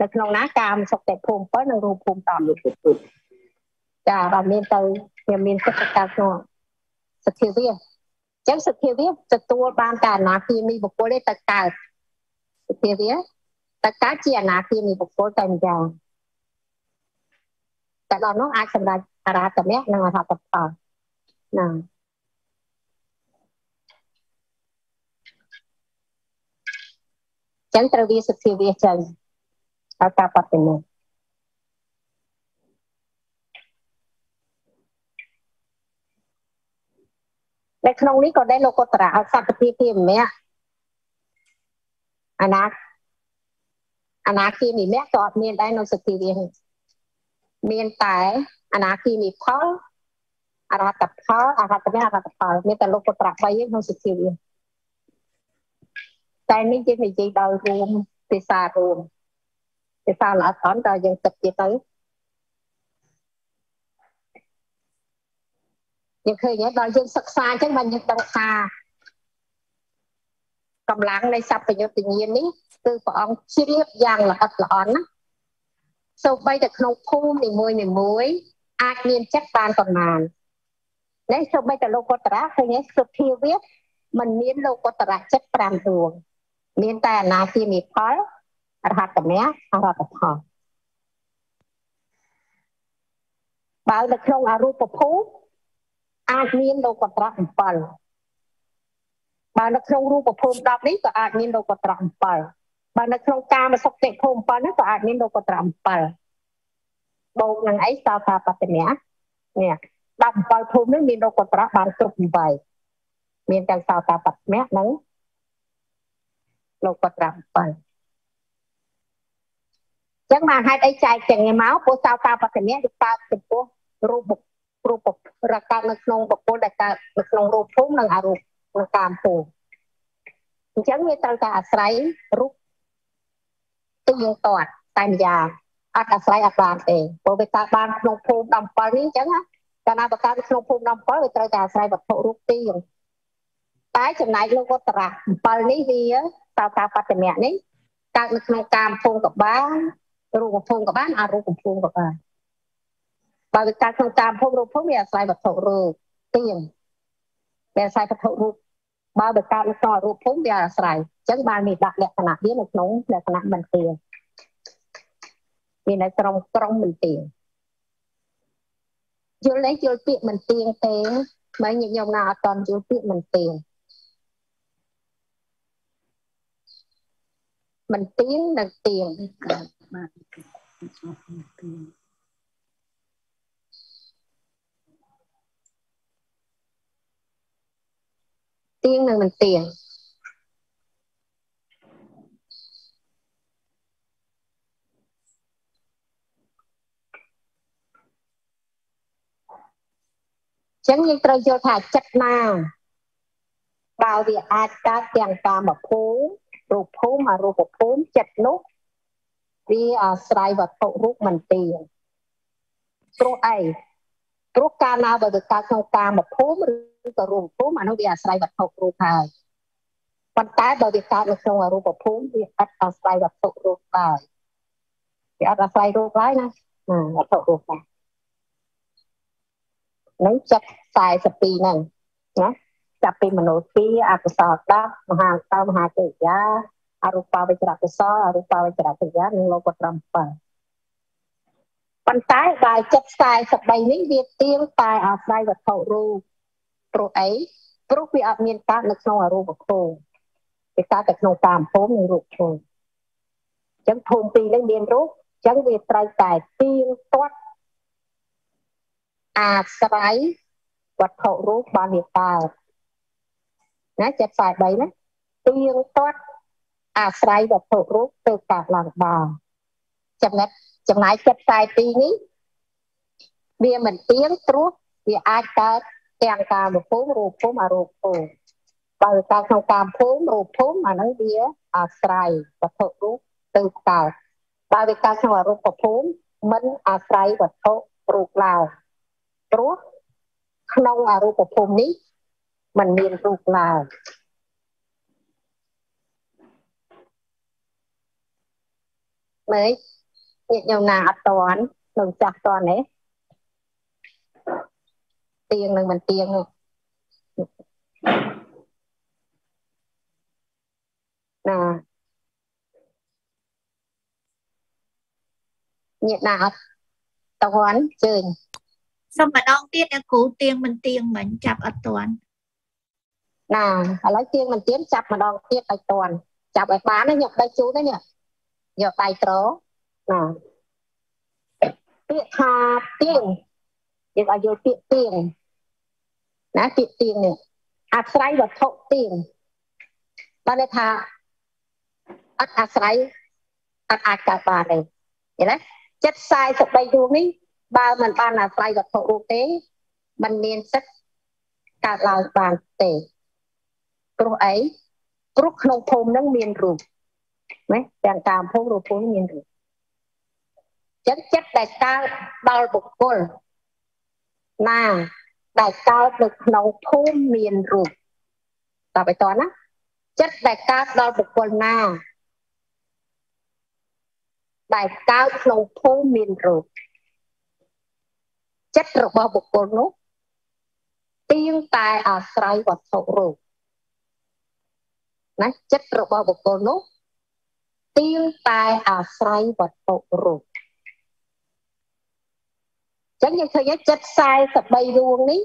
នៅក្នុងណាកាមសុគតិភូមិ7និងរូបភូមិ10ចាបាទមានទៅខ្ញុំមានចិត្តកាក្នុងសទ្ធាវាចឹងសទ្ធាវាទទួលបានតែអនាគីមីបុគ្គលទេទៅកើតសទ្ធាវាទៅកើតជាអនាគីមីបុគ្គលតែម្យ៉ាងតែដល់នោះអាចសម្រេចអរហតមៈនិងអរហតផលណា ចឹងត្រូវវាសទ្ធាវាចឹងហើយការបដិមៈនៅក្នុងនេះក៏ដែរលោកុត្តរអសត្វភាគមៈអនាអនាគីមិមៈក៏អត់មានដែរនៅសទ្ធាវាមានតែអនាគីមិផលអរហតផលអរហតមៈអរហតផលមានតែលោកុត្តរ3ឯងក្នុងសទ្ធាវា តែនេះជានិយាយដោយរួមភាសារួមភាសាល្អអត់តើយើងទឹកទៀតទៅយើងឃើញដល់យើងសិក្សាអញ្ចឹងបានយើងដឹងថាកម្លាំងនៃសព្វយុត្តញ្ញាណនេះគឺព្រះអង្គជ្រាបយ៉ាងល្អិតល្អន់ណាសូម្បីតែក្នុងភូមិនីមួយនីមួយអាចមានចិត្តបានប៉ុន្មាននេះសូម្បីតែលោកុត្តរៈឃើញសុភាវាมันមានលោកុត្តរៈចិត្ត5ដួង មានតែអនាគិមីផលអរហតមៈអរហតផលបើនៅក្នុងអរូបភូមិអាចមានលោកត្រៈ7បើនៅក្នុងរូបភូមិ10នេះក៏អាចមានលោកត្រៈ7បើនៅក្នុងកាមសុខតិភូមិ7នេះក៏អាចមានលោកត្រៈ7បូកនឹងអីសោតាបតនៈនេះ17ភូមិនេះមានលោកត្រៈបានគ្រប់8មានទាំងសោតាបតនៈនិង លោកត្រៈ7ចឹងមកហេតុអីចែកចឹងមកពោះសោតាបតនៈគឺកើតចំពោះរូបបុគ្គរូបរកើតនៅក្នុងបុគ្គលដែលកើតនៅក្នុងរូបភូមិនិងអរូបក្នុងកាមភូមិអញ្ចឹងវាត្រូវតែអាស្រ័យរូបទៀងទាត់តែម្យ៉ាងអត់អាស្រ័យអត់បានទេព្រោះវាកើតបានក្នុងភូមិ17នេះអញ្ចឹងណាកាលណាបកើតក្នុងភូមិ17វាត្រូវតែអាស្រ័យវត្ថុរូបទៀងតែចំណែកលោកវត្តរៈ7នេះវា តើការបត្តមៈនេះកើតនៅក្នុងកាមភូមិក៏បានរូបភូមិក៏បានអរូបភូមិក៏បានបើវាកើតក្នុងតាមភពរូបភពវាអាស្រ័យវត្ថុរូបទៀងវាអាស្រ័យវត្ថុរូបបើវាកើតនៅក្នុងរូបភពវាអាស្រ័យអញ្ចឹងបានមានដាក់លក្ខណៈវានៅក្នុងលក្ខណៈមិនទៀងមាននៅក្រុមក្រុមមិនទៀងយល់ទេយល់ពាក្យមិនទៀងទេបើញាតិញោមណាអត់តន់យល់ពាក្យមិនទៀង មិនទៀងនៅទៀងបាទទៀងនិងមិនទៀងចឹងយើងត្រូវយល់ថាចិត្តណាបើវាអាចកើតទាំងកាមភូមិ រូបភូមិអរូបភូមិចិត្តនោះវាអាស្រ័យវត្ថុរូបមិនទៀងព្រោះអីព្រោះកាលណាបើវាកើតក្នុងកាមភូមិឬក៏រូបភូមិអានោះវាអាស្រ័យវត្ថុរូបហើយប៉ុន្តែបើវាកើតនៅក្នុងរូបភូមិវាអត់អាស្រ័យវត្ថុរូបឡើយវាអត់អាស្រ័យរូបឡើយណាវត្ថុរូបដែរនឹងចិត្ត42ហ្នឹងណា ចាប់ពីមនោពីអកុសល10មហាកលមហាកិរិយាអរូបវិជ្រៈកុសលអរូបវិជ្រៈកិរិយានិងលោកត្រឹម7ប៉ុន្តែបើចិត្ត43នេះវាទៀងតែអាស្រ័យវត្ថុរូបព្រោះអីព្រោះវាអត់មានកើតនៅក្នុងអរូបភូមិវាកើតតែក្នុងតាមភូមិនិងរូបភូមិអញ្ចឹងភូមិពីរនេះមានរូបអញ្ចឹងវាត្រូវតែទៀងទាត់អាស្រ័យវត្ថុរូបបានវាកើត ណាចិត្ត43ណាទៀងទាត់អាស្រ័យវត្ថុរូបទៅកើតឡើងបានចំណិតចំណាយចិត្ត42នេះវាមិនទៀងព្រោះវាអាចកើតទាំងកាមភូមិរូបភូមិអរូបភូមិបើកើតក្នុងកាមភូមិរូបភូមិអានោះវាអាស្រ័យវត្ថុរូបទៅកើតបើវាកើតក្នុងអរូបភូមិមិនអាស្រ័យវត្ថុរូបឡើយព្រោះក្នុងអរូបភូមិនេះ มันមានរូបឡើយមើលញាតិញោមណាអត់តន់នឹងចាស់តន់ទេទៀងនឹងមិនទៀងនោះណាញាតិណាអត់តន់ជើញសុំម្ដងទៀតអ្នកគ្រូទៀងមិនទៀងមិនចាប់អត់តន់ ណាឥឡូវទៀងមិនទៀងចាប់ម្ដងទៀតឲ្យតាន់ចាប់ឲ្យបានយកដៃជូតហ្នឹងយកដៃត្រណាពាក្យថាទៀងយើងឲ្យយល់ពាក្យទៀងណាពាក្យទៀងនេះអាស្រ័យវត្ថុទៀងបើន័យថាអត់អាស្រ័យអត់អាចកើតបានទេឃើញណាចិត្ត43រូបនេះបើមិនបានអាស្រ័យវត្ថុរូបទេมันមានសិទ្ធកើតឡើងបានទេ ព្រោះអីព្រោះក្នុងភូមិនឹងមានរូបណាទាំងតាមភូមិរូបភូមិមានរូបចឹងចិត្តដែលកើតដល់បុគ្គលណាដែលកើតនៅក្នុងភូមិមានរូបតបតណាចិត្តដែលកើតដល់បុគ្គលណាដែលកើតក្នុងភូមិមានរូបចិត្តរបស់បុគ្គលនោះទៀងតែអាស្រ័យវត្ថុរូប ណាចិត្តរបស់បុគ្គលនោះទៀងតែអាស្រ័យវត្ថុរូបចឹងយើងឃើញចិត្ត43ដួងនេះ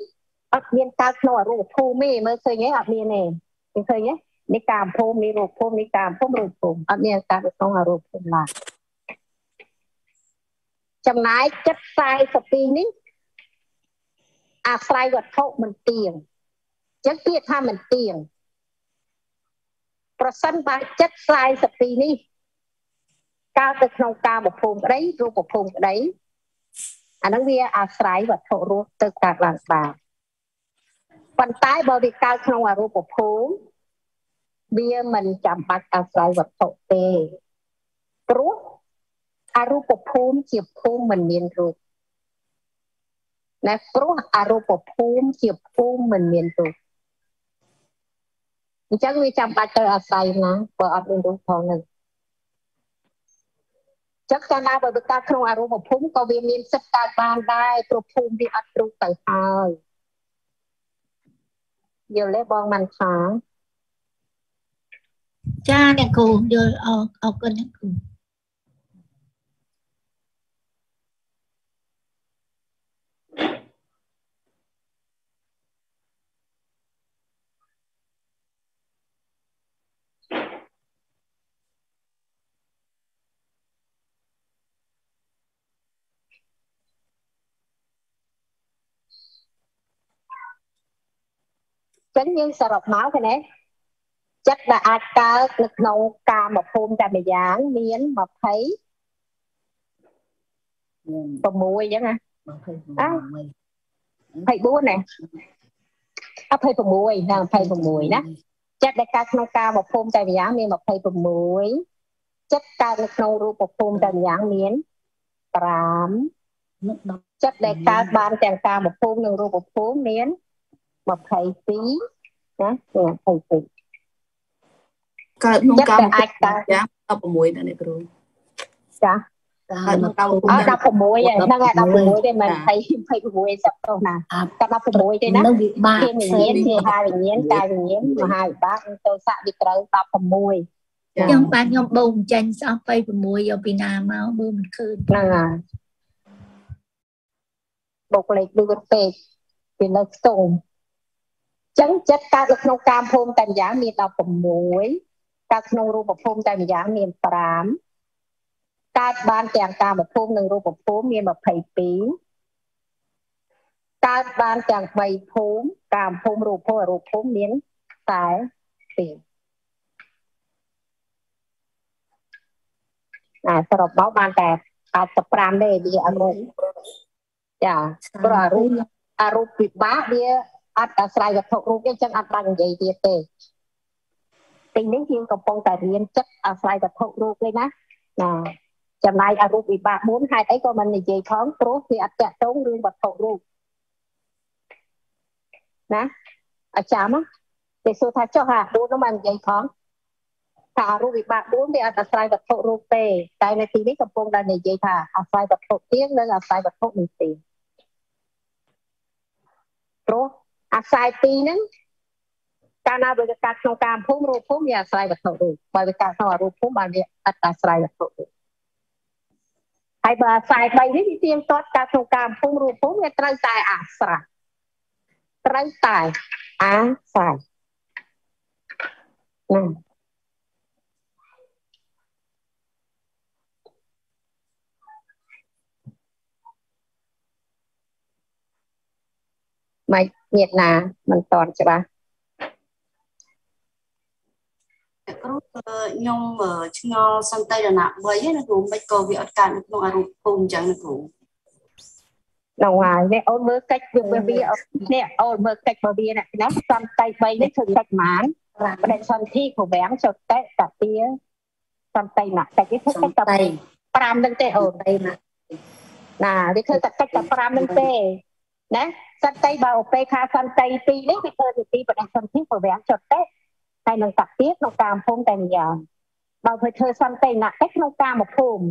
អត់មានកើតក្នុងអរូបភូមិទេមើលឃើញទេអត់មានទេយើងឃើញទេនេះកាមភូមិនេះរូបភូមិនេះកាមភូមិរូបភូមិអត់មានកើតក្នុងអរូបភូមិឡើយចំណាយចិត្ត42នេះអាស្រ័យវត្ថុមិនទៀងចឹងពាក្យថាមិនទៀង ប្រសិនបើចិត្ត42នេះកើតទៅក្នុងកាមភូមិក្តីរូបភូមិក្តីអានឹងវាអាស្រ័យវត្ថុរស់ទៅកើតឡើងបានប៉ុន្តែបើវាកើតក្នុងអរូបភូមិវាមិនចាំបាច់អាស្រ័យវត្ថុទេព្រោះអរូបភូមិជាភូមិមិនមានរូបណាព្រោះអរូបភូមិជាភូមិមិនមានរូប អញ្ចឹងវាចាំបាច់ទៅអាស្រ័យណាបើអត់មានរូបផងនឹងចឹងកាលណាបើវាកើតក្នុងអរូបភូមិក៏វាមានសិទ្ធិកើតបានដែរព្រោះភូមិវាអត់រូបទៅហើយយល់ទេបងមិនថាចាអ្នកគ្រូយល់អរគុណអ្នកគ្រូ ចឹងយើងសរុបមកឃើញទេចិត្តដែលអាចកើតនៅក្នុងកាមភូមិតែម្យ៉ាងមាន20 6អញ្ចឹងណា24ណា26ណា26ណាចិត្តដែលកើតក្នុងកាមភូមិតែម្យ៉ាងមាន26ចិត្តកើតនៅក្នុងរូបភូមិតែម្យ៉ាងមាន5ចិត្តដែលកើតបានទាំងកាមភូមិនិងរូបភូមិមាន 22ណា22កើតក្នុងកម្មអាចកើតយ៉ាង16ដែរអ្នកគ្រូចាហើយមកដល់16ហ្នឹងហើយ16ទេមិន26សប្តាហ៍ណាតែ16ទេណានឹងវិបាកជាវិញ្ញាណជាហាវិញ្ញាណកាយវិញ្ញាណមហាវិបាកទៅស័កវាត្រូវ16ខ្ញុំបាទខ្ញុំបូមចាញ់ស្អប់26យកពីណាមកបើមិនឃើញហ្នឹងហើយបុកលេខលឿនពេកពីនៅខ្ទង់ ចឹងចិត្តកើតនៅក្នុងកាមភូមិតែម្យ៉ាងមាន16កើតក្នុងរូបភូមិតែម្យ៉ាងមាន5កើតបានទាំងកាមភូមិនិងរូបភូមិមាន22កើតបានទាំង3ភូមិកាមភូមិរូបភូមិរូបភូមិមានតែ2ណាសរុបមកបានតែ85ទេវាអត់មួយចាព្រោះអារូបអារូបពិបាកវា អត់អាស្រ័យវត្ថុរូបទេអញ្ចឹងអត់បាននិយាយទៀតទេពេលនេះយើងកំពុងតែរៀនចិត្តអាស្រ័យវត្ថុរូបទេណាណាចំណាយអារូបវិបាក4ហេតុអីក៏មិននិយាយផងព្រោះវាអត់តាក់ទងរឿងវត្ថុរូបណាអាចារ្យមកគេសួរថាចុះអារូបនោះមិននិយាយផងថារូបវិបាក4វាអត់អាស្រ័យវត្ថុរូបទេតែនៅទីនេះកំពុងតែនិយាយថាអាស្រ័យវត្ថុទៀងនិងអាស្រ័យវត្ថុនេះទេព្រោះ អាស្រ័យពីរហ្នឹងកាលណាវាកើតក្នុងកាមភូមិរូបភូមិវាអាស្រ័យវត្ថុរូបបើវាកើតក្នុងអរូបភូមិបានវាអត់អាស្រ័យវត្ថុរូបហើយបើអាស្រ័យ3នេះវាទៀងទាត់កើតក្នុងកាមភូមិរូបភូមិវាត្រូវតែអាស្រ័យត្រូវតែអាស្រ័យណាមិន ញាតណាមិនតន់ច្បាស់គ្រូខ្ញុំឆ្ងល់សន្តិរណៈ3ណាគ្រូមិនក៏វាអត់កើតនៅក្នុងអរូបភូមិអញ្ចឹងណាគ្រូនោះហើយនេះអូនមើលកិច្ចវាវានេះអូនមើលកិច្ចរបស់វាណាណាសន្តិ3នេះធ្វើកិច្ចម៉ានបដិសន្ធិប្រវាំងចុតតេតាទាសន្តិណាកិច្ចនេះធ្វើកិច្ចតែ5នឹងទេអូនណាវាធ្វើតែកិច្ចតែ5នឹងទេ ណាសន្តិបើឧបេខាសន្តិ2នេះវាធ្វើជាទីបដិសន្ធិប្រវាំងចុតតេហើយនឹងតាទាក្នុងកាមភូមិតែម្យ៉ាងបើធ្វើធ្វើសន្តិណកិច្ចក្នុងកាមភូមិ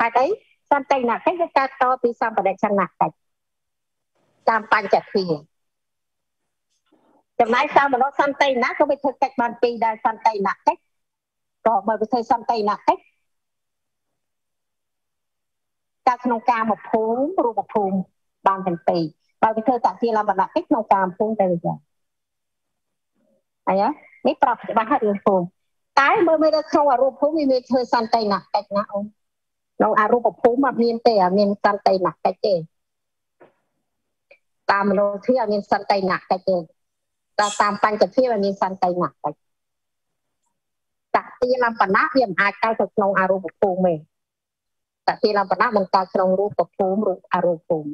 ហើយអីសន្តិណកិច្ចវាកើតតពីសម្បដិចនកិច្ចតាមបញ្ចទ្ធាចំណែកតាមមនោសន្តិណាក៏វាធ្វើកិច្ចបានពីរដែរសន្តិណកិច្ចក៏បើវាធ្វើសន្តិណកិច្ចតែក្នុងកាមភូមិរូបភូមិបានទាំងពីរ បើវាធ្វើតាជាលំដាប់កិច្ចក្នុងកាមភូមិទៅវិញហើយនេះប្រាប់ច្បាស់ហើយរឿងភូមិតែមើលមើលនៅក្នុងអរូបភូមិវាមានធ្វើសន្តិណកិច្ចណាអូនក្នុងអរូបភូមិអត់មានទេអត់មានសន្តិណកិច្ចទេតាមមនោធិអត់មានសន្តិណកិច្ចទេតែតាមបញ្ចភាអត់មានសន្តិណកិច្ចតតិលំបណៈវាមិនអាចកើតទៅក្នុងអរូបភូមិទេតតិលំបណៈមិនកើតក្នុងរូបភូមិរូបអរូបភូមិ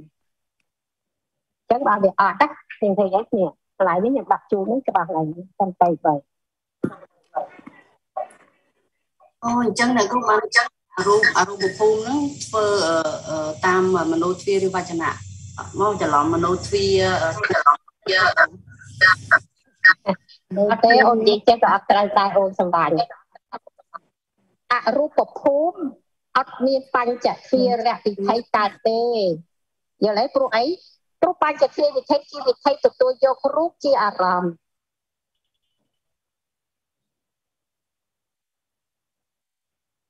អញ្ចឹងបើវាអត់ហ្នឹងធ្វើយ៉ាងនេះកន្លែងនេះខ្ញុំដាក់ជូនហ្នឹងច្បាស់កន្លែងនេះចាំទៅបីអូអញ្ចឹងនៅក្នុងបានអញ្ចឹងអរូបអរូបភូមិហ្នឹងធ្វើតាមមនោទ្វារឬវចនៈមកច្រឡំមនោទ្វារច្រឡំវាដល់តែអូននិយាយចេះក៏អត់ត្រូវដែរអូនសម្បាញ់អរូបភូមិអត់មានបញ្ចទ្វារៈវិថីកើតទេយល់ទេព្រោះអី ព្រោះបញ្ចទ្ធាវិធិជាវិធិទទួលយករូបជាអារម្មណ៍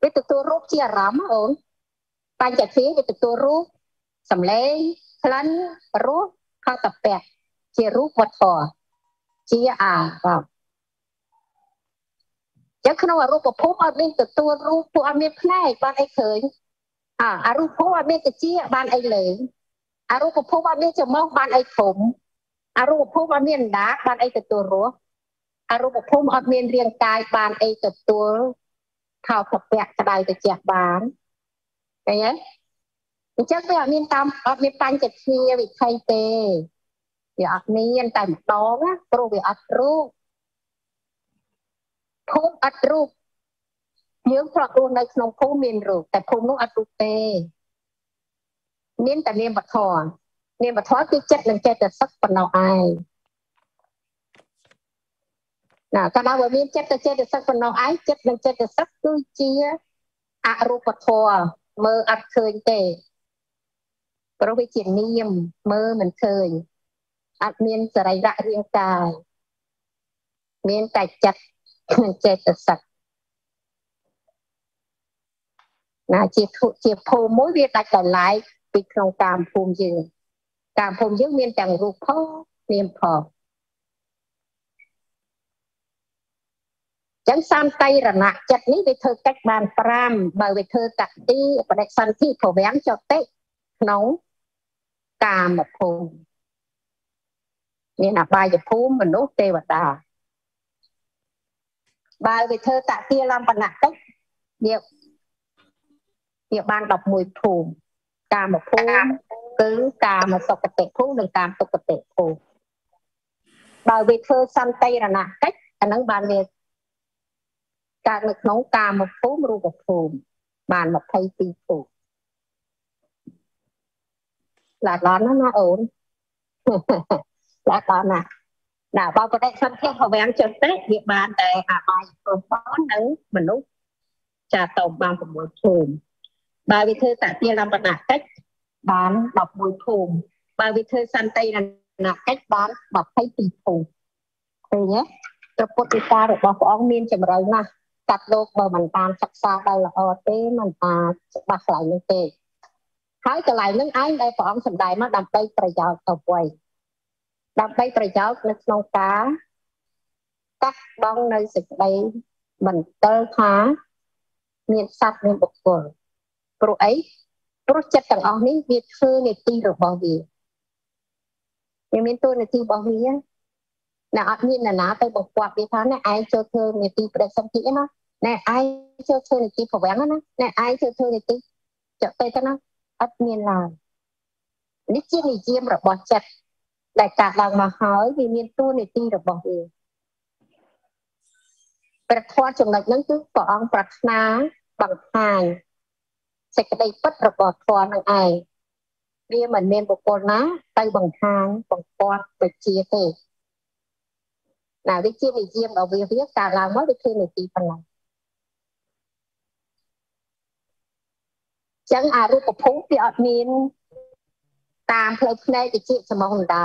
វាទទួលរូបជាអារម្មណ៍អូនបញ្ចទ្ធាវាទទួលរូបសម្លេងក្លិនរសខតពៈជារូបវត្ថុជាអារម្មណ៍ចឹងក្នុងអរូបភពអត់មានទទួលរូបពួកអត់មានផ្នែកបានអីឃើញអាអរូបភពអត់មានតិចបានអីលេង អរូបភពអត់មានចំោះបានអីធំអរូបភពអត់មានអណ្ដាបានអីទទួលរស់អរូបភពអត់មានរាងកាយបានអីទទួលខោប្រពាក់ក្តៅត្រជាក់បានឃើញទេអញ្ចឹងវាអត់មានតាមអត់មានបញ្ចទ្ធាវិថីទេវាអត់មានតែម្ដងណាព្រោះវាអត់រូបភូមិអត់រូបយើងធ្លាប់រស់នៅក្នុងភូមិមានរូបតែភូមិនោះអត់រូបទេ មានតែនាមវធរនាមវធរគឺចិត្តនិងចេតសិកប៉ុណ្ណោះឯងណាកាលណាបើមានចិត្តទៅចេតសិកប៉ុណ្ណោះឯងចិត្តនិងចេតសិកគឺជាអរូបធម៌មើលអត់ឃើញទេព្រោះវាជានាមមើលមិនឃើញអត់មានសរីរៈរាងកាយមានតែចិត្តនិងចេតសិកណាជាជាភូមិមួយវាដាច់ដោយឡែក ពីក្នុងកាមភូមិយើងកាមភូមិយើងមានទាំងរូបផងនាមផងចឹងសន្តិរណចិត្តនេះវាធ្វើកិច្ចបាន5បើវាធ្វើតតិបដិសន្ធិប្រវាំងចតិក្នុងកាមភូមិមានអបាយភូមិមនុស្សទេវតាបើវាធ្វើតតិលំបនៈកិច្ចវាវាបាន11ភូមិ កាមភូមិគឺកាមសុគតិភូមិនិងកាមទុគតិភូមិបើវាធ្វើសន្តិរណកិច្ចអានឹងបានវាកើតនៅក្នុងកាមភូមិរូបភូមិបាន22ភូមិឡាឡនណាអូនឡាឡនណាណាបើបដិសន្ធិរវាងចន្ទៈវាបានតែអាបាយព្រមផងនិងមនុស្សចាតោបាន6ភូមិ បើវាធ្វើតតិលំបនកិច្ចបាន11ភូមិបើវាធ្វើសន្តិរណកិច្ចបាន22ភូមិឃើញទេព្រះពុទ្ធវិការរបស់ព្រះអង្គមានចម្រើនណាស់កាត់លោកបើមិនបានសិក្សាដោយល្អទេមិនអាចច្បាស់កន្លែងនេះទេហើយកន្លែងហ្នឹងឯងដែលព្រះអង្គសម្ដែងមកដើម្បីប្រយោជន៍ទៅវិញដើម្បីប្រយោជន៍នៅក្នុងការកាត់បងនៅសេចក្តីមិនតិលថាមានសត្វមានបុគ្គល ព្រោះអីព្រោះចិត្តទាំងអស់នេះវាធ្វើនីតិរបស់វាវាមានតួនាទីរបស់វាណាអត់មាននរណាទៅបង្គាប់វាថាណែឯងចូលធ្វើនីតិប្រសិទ្ធិណាណែឯងចូលធ្វើនីតិប្រវាំងណាណែឯងចូលធ្វើនីតិចទៅទៅណាអត់មានឡើយនេះជានិយមរបស់ចិត្តដែលកើតឡើងមកហើយវាមានតួនាទីរបស់វាព្រះធម៌ចំណុចហ្នឹងគឺព្រះអង្គប្រាថ្នាបង្ហាញ សេចក្តីពិតរបស់ធម៌នឹងឯងវាមិនមានបុគ្គលណាទៅបង្ហាញបង្គាប់វិជាទេណាវាជានិយមរបស់វាវាកើតឡើងមកវាគឺនីតិប៉ុណ្ណឹងចឹងអារូបភូមិវាអត់មាន តាមផ្លូវភ្នែកវិជាសមហណ្ដា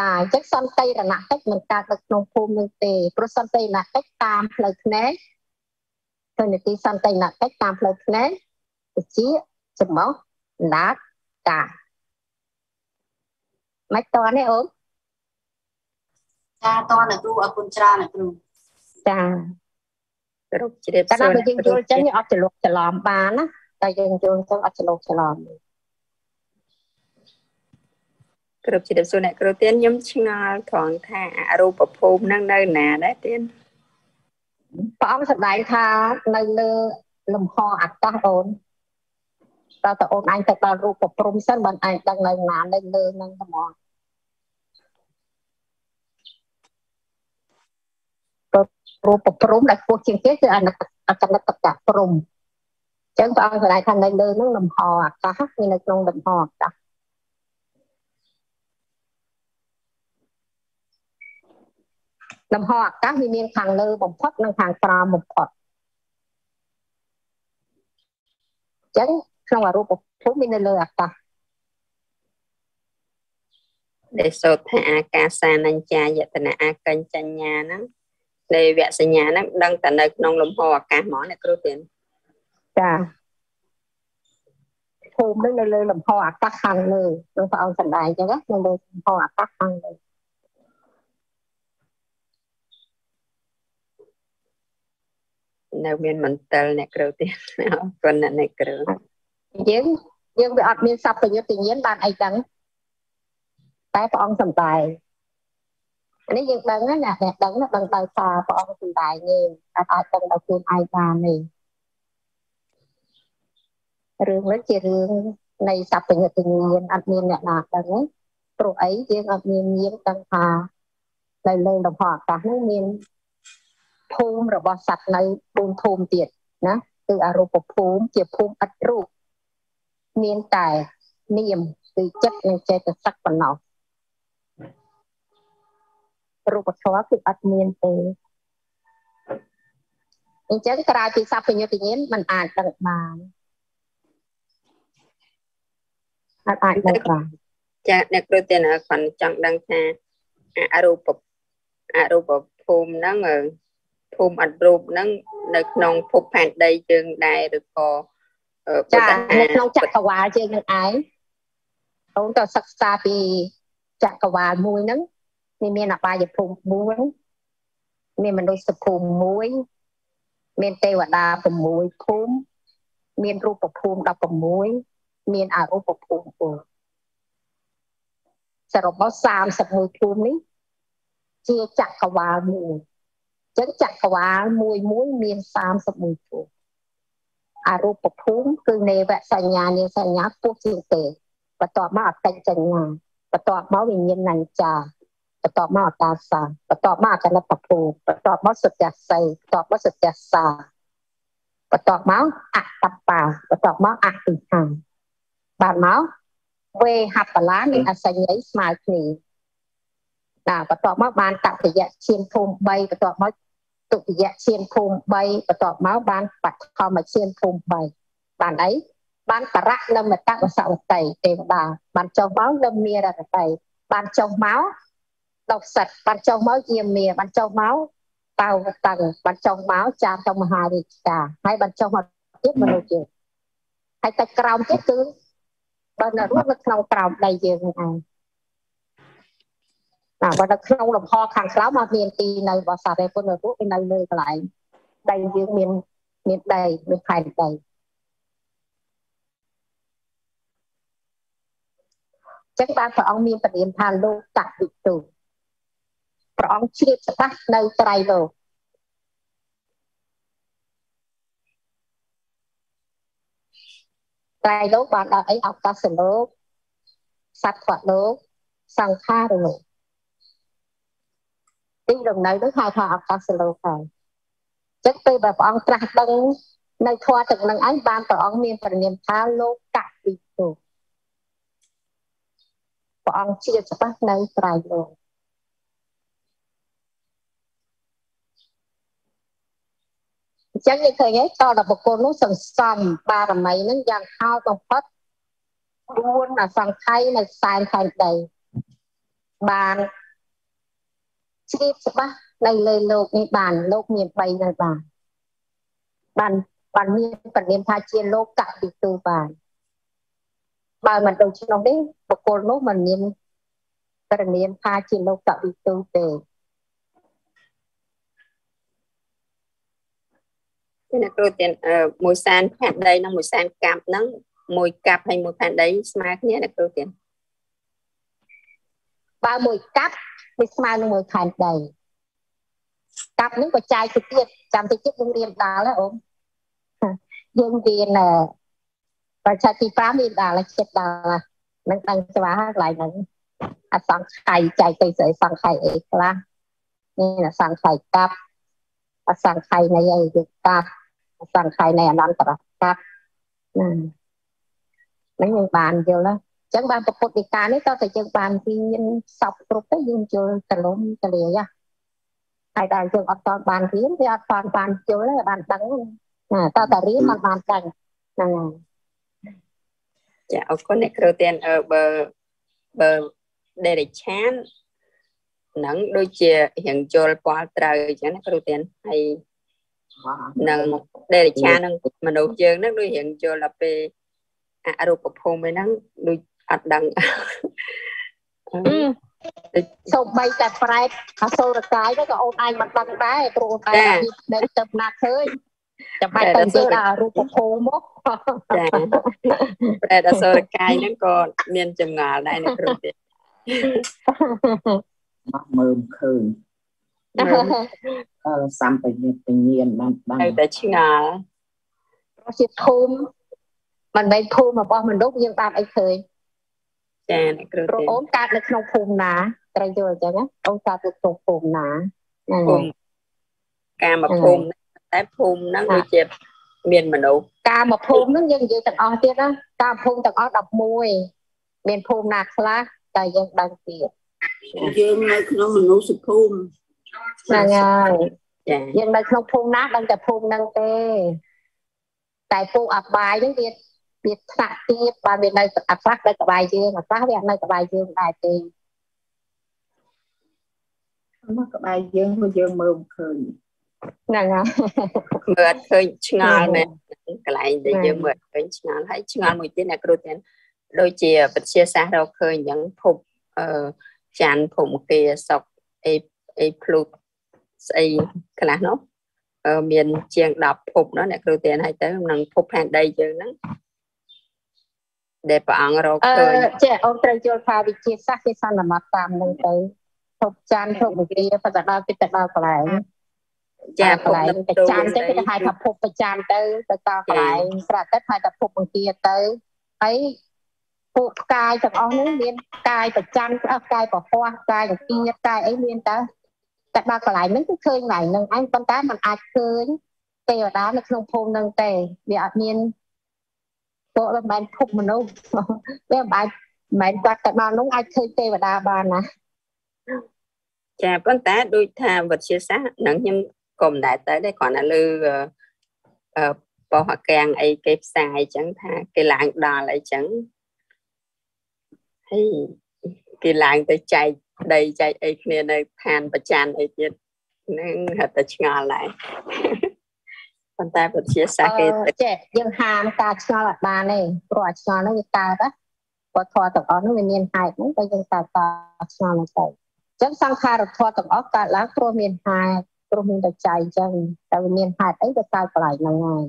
កាយចឹងសន្តិរណកិច្ចមិនកើតនៅក្នុងភូមិនឹងទេព្រោះសន្តិរណកិច្ចតាមផ្លូវភ្នែកទៅនីតិសន្តិរណកិច្ចតាមផ្លូវភ្នែក វិជាសមហណ្ដាកាយមិនតនេះអូនចាតអ្នកគ្រូអរគុណច្រើនអ្នកគ្រូចាគ្រប់ជ្រាបសួរតែបើយើងយល់ចឹងអត់ច្រឡំច្រឡំបានណាតែយើងយល់ចឹងអត់ច្រឡំច្រឡំគ្រប់ជ្រាបសួរអ្នកគ្រូទៀនខ្ញុំឆ្ងល់ត្រង់ថាអរូបភូមិនឹងនៅណាដែរទៀនព្រះអង្គសម្ដែងថានៅលើលំហអាកាសអូន តើតើអូនអញទៅដល់រូបព្រំសិនបានអញដឹងនៅណានៅលើនឹងហ្មងរូបព្រំដែលខ្ពស់ជាងគេគឺអនិកអកនិកតព្រំអញ្ចឹងព្រះអង្គសម្ដែងថានៅលើនឹងលំហអាកាសគឺនៅក្នុងលំហអាកាសលំហអាកាសវាមានខាងលើបំផុតនិងខាងក្រោមបំផុតអញ្ចឹង ក្នុងអរូបភូមិមាននៅលើអាកាសដែលសូត្រថាអាកាសានញ្ចាយតនៈអាកញ្ចញ្ញាហ្នឹងនៃវគ្គសញ្ញាហ្នឹងដឹងតែនៅក្នុងលំហអាកាសហ្មងអ្នកគ្រូទៀតចាភូមិនឹងនៅលើលំហអាកាសខាងលើនឹងព្រះអង្គសម្ដែងអញ្ចឹងនៅលើលំហអាកាសខាងលើនៅមានមន្ទិលអ្នកគ្រូទៀតអរគុណអ្នកគ្រូ យើងយើងវាអត់មានសព្វយុទ្ធញ្ញាណបានអីដឹងតែព្រះអង្គសម្ដែងនេះយើងដឹងណាអ្នកដឹងណាដឹងដោយសារព្រះអង្គសម្ដែងទេអត់អាចដឹងដោយខ្លួនឯងបានទេរឿងនេះជារឿងនៃសព្វញ្ញត្តិញ្ញាណអត់មានអ្នកណាដឹងទេព្រោះអីយើងអត់មានញាណដឹងថានៅលើលំហអាកាសនេះមានភូមិរបស់សត្វនៅភូមិភូមិទៀតណាគឺអរូបភូមិជាភូមិឥតរូប មានតែនាមគឺចិត្តនិងចេតសិកប៉ុណ្ណោះរូបធម៌គឺអត់មានទេអញ្ចឹងក្រៅពីសព្វញ្ញត្តិញ្ញាណมันអាចដឹងបានអាចអាចដឹងបានចាអ្នកគ្រូទានគាត់ចង់ដឹងថាអរូបអរូបភូមិហ្នឹងភូមិអត់រូបហ្នឹងនៅក្នុងភពផែនដីយើងដែរឬក៏ ចានៅក្នុងចក្រវាលយើងនឹងឯងអូនទៅសិក្សាពីចក្រវាលមួយហ្នឹងវាមានអបាយភូមិ4មានមនុស្សភូមិ1មានទេវតា6ភូមិមានរូបភូមិ16មានអរូបភូមិ4សរុបមក31ភូមិនេះជាចក្រវាលមួយអញ្ចឹងចក្រវាលមួយមួយមាន31ភូមិ អរូបភូមិគឺនេវសញ្ញានាសញ្ញាពោះជាងទេបន្ទាប់មកអតិចញ្ញាបន្ទាប់មកវិញ្ញាណញ្ចាបន្ទាប់មកអកាសាបន្ទាប់មកអកណិតភូបន្ទាប់មកសត្យស័យបន្ទាប់មកសត្យសាបន្ទាប់មកអតបបាបន្ទាប់មកអតិហាបានមកវេហបលាមានអសញ្ញ័យស្មើគ្នាណាបន្ទាប់មកបានតពយៈឈានភូមិ3បន្ទាប់មក ទុតិយឈានភូមិ3បន្ទាប់មកបានបឋមឈានភូមិ3បានអីបានបរៈនិមតវសវតីទេវតាបានចុះមកនិមរតតីបានចុះមកដុសិតបានចុះមកយាមាបានចុះមកតៅវតឹងបានចុះមកចាតមហារាជការហើយបានចុះមកទៀតមនុស្សយើងហើយតែក្រោមទៀតគឺបើនៅរស់នៅក្នុងក្រោមដៃយើងហ្នឹងឯង ណាបើនៅក្នុងលំហខាងក្រៅមកមានទីនៅរបស់សារេពុននៅពួកវានៅលើកន្លែងដៃយើងមានមានដីមានផែនដីចឹងបានព្រះអង្គមានប្រៀនថាលោកតវិទូព្រះអង្គជ្រាបច្បាស់នៅត្រៃលោកត្រៃលោកបានដល់អីអកាសលោកសត្វវលោកសង្ខារលោក ទីលំនៅនោះហៅថាអកាសលោកហើយចឹងពេលដែលព្រះអង្គត្រាស់ដឹងនៅធម៌ទាំងនឹងឯងបានព្រះអង្គមានប្រញាមថាលោកកវិទូព្រះអង្គជាច្បាស់នៅត្រៃលោកអញ្ចឹងយើងឃើញហើយតដល់បុគ្គលនោះសន្សំបារមីនឹងយ៉ាងហោចបំផុត4អសង្ខ័យនៅខ្សែខែដីបាន ជ្រាបច្បាស់នៅលើលោកនេះបានលោកមាន3នៅបានបានបានមានប្រនាមថាជាលោកកវិទូបានបើមិនដូចក្នុងនេះបុគ្គលនោះមិនមានប្រនាមថាជាលោកកវិទូទេអ្នកគ្រូទៀតមួយសានផែនដីនិងមួយសានកាប់ហ្នឹងមួយកាប់ហើយមួយផែនដីស្មើគ្នាអ្នកគ្រូទៀត បើមួយកាប់វាស្មើនឹងមួយផែនដីកាប់នឹងបច្ច័យទៅទៀតចាំតិចទៀតយើងរៀនដល់ណាអូនយើងរៀនបច្ច័យទី5រៀនដល់ចិត្តដល់នឹងដឹងច្បាស់ហើយកន្លែងហ្នឹងអសង្ខ័យចែកទៅស្អីសង្ខ័យអីខ្លះនេះអសង្ខ័យកាប់អសង្ខ័យនៃអីយុកាប់អសង្ខ័យនៃអនន្តរកាប់ណាហ្នឹងយើងបានយល់ណា អញ្ចឹងបានពុទ្ធនិកានេះតើតែយើងបានរៀនសពគ្រប់ទៅយើងយល់ទលំទលាយហើយដល់យើងអត់តបានរៀនវាអត់តបានយល់ទេបានដឹងណាតើតែរៀនមិនបានដឹងហ្នឹងហើយចាអរគុណអ្នកគ្រូទៀនអឺបើបើ direction ហ្នឹងដូចជារៀងយល់ពាល់ត្រូវអញ្ចឹងណាគ្រូទៀនហើយនឹង direction នឹងមនុស្សយើងហ្នឹងដូចរៀងយល់ដល់ពេលអរូបភូមិហ្នឹងដូច អត់ដឹងសូម្បីតែប្រែតអសូរកាយទៅក៏អូនឯងមិនដឹងដែរព្រោះតែនៅទៅណាឃើញចាំបាច់ទៅនិយាយដល់រូបភូមិមកចាប្រែតអសូរកាយហ្នឹងក៏មានចម្ងល់ដែរនៅគ្រូទៀតមកមើលឃើញអឺសម្បញ្ញាបញ្ញាបានបានតែឆ្ងល់ព្រោះជាភូមិមិនមែនភូមិរបស់មនុស្សយើងបានអីឃើញ ចាអ្នកគ្រូទេអូនកើតនៅក្នុងភូមិណាត្រូវយល់អញ្ចឹងណាអូនកើតនៅក្នុងភូមិណាភូមិកាមភូមិតែភូមិហ្នឹងដូចជាមានមនុស្សកាមភូមិហ្នឹងយើងនិយាយទាំងអស់ទៀតណាកាមភូមិទាំងអស់11មានភូមិណាខ្លះតែយើងដឹងទៀតយើងនៅក្នុងមនុស្សភូមិហ្នឹងហើយយើងនៅក្នុងភូមិណាដឹងតែភូមិហ្នឹងទេតែពូអបាយហ្នឹងវា វាថ្នាក់ទៀតបើវានៅអាខ្លះនៅក្បែរយើងអាខ្លះវានៅក្បែរយើងដែរទេមកក្បែរយើងមកយើងមើលមិនឃើញហ្នឹងហើយមើលអត់ឃើញឆ្ងល់មែនកន្លែងដែលយើងមើលឃើញឆ្ងល់ហើយឆ្ងល់មួយទៀតអ្នកគ្រូទៀតដូចជាវិទ្យាសាស្ត្ររកឃើញអញ្ចឹងភពអឺច័ន្ទភូមិគាសុកអេអេភ្លុតស្អីខ្លះនោះមានជាង10ភពនោះអ្នកគ្រូទានហើយទៅនឹងភពផែនដីយើងហ្នឹង ដែលព្រះអង្គរកឃើញចេះអូនត្រូវយល់ថាវិជាសាស្ត្រគេសន្មតតាមនឹងទៅភពច័ន្ទភពវិទ្យាបដដល់ពីទៅដល់កន្លែងចាកន្លែងប្រចាំទៅគេហៅថាភពប្រចាំទៅទៅតកន្លែងប្រតិទហៅថាភពបង្គាទៅហើយពួកកាយទាំងអស់នេះមានកាយប្រចាំកាយប្រហោះកាយអង្គាកាយអីមានតើតែដល់កន្លែងហ្នឹងគឺឃើញកន្លែងហ្នឹងឯងប៉ុន្តែมันអាចឃើញទេវតានៅក្នុងភូមិហ្នឹងទេវាអត់មាន ពួកមិនមែនភពមនុស្សវាមិនអាចមិនគាត់ទៅដល់នោះអាចឃើញទេវតាបានណាចាប៉ុន្តែដូចថាវិទ្យាសាស្ត្រនឹងខ្ញុំក៏មិនដែរទៅដែរគ្រាន់តែលើអឺបោះអាកាំងអីគេផ្សាយអញ្ចឹងថាគេឡើងដល់អីចឹងហើយគេឡើងទៅចែកដីចែកអីគ្នានៅឋានប្រច័នអីទៀតនឹងហត់តែឆ្ងល់ដែរ ប៉ុន្តែវិទ្យាសាស្ត្រគេចេះយើងហាមការឆ្ងល់អត់បានទេព្រោះអាឆ្ងល់ហ្នឹងវាកើតណាព្រោះធម៌ទាំងអស់ហ្នឹងវាមានហេតុហ្នឹងតែយើងតែតឆ្ងល់ហ្នឹងទៅអញ្ចឹងសង្ខារធម៌ទាំងអស់កើតឡើងព្រោះមានហេតុព្រោះមានតែចៃអញ្ចឹងតែវាមានហេតុអីទៅកើតកន្លែងហ្នឹងហើយ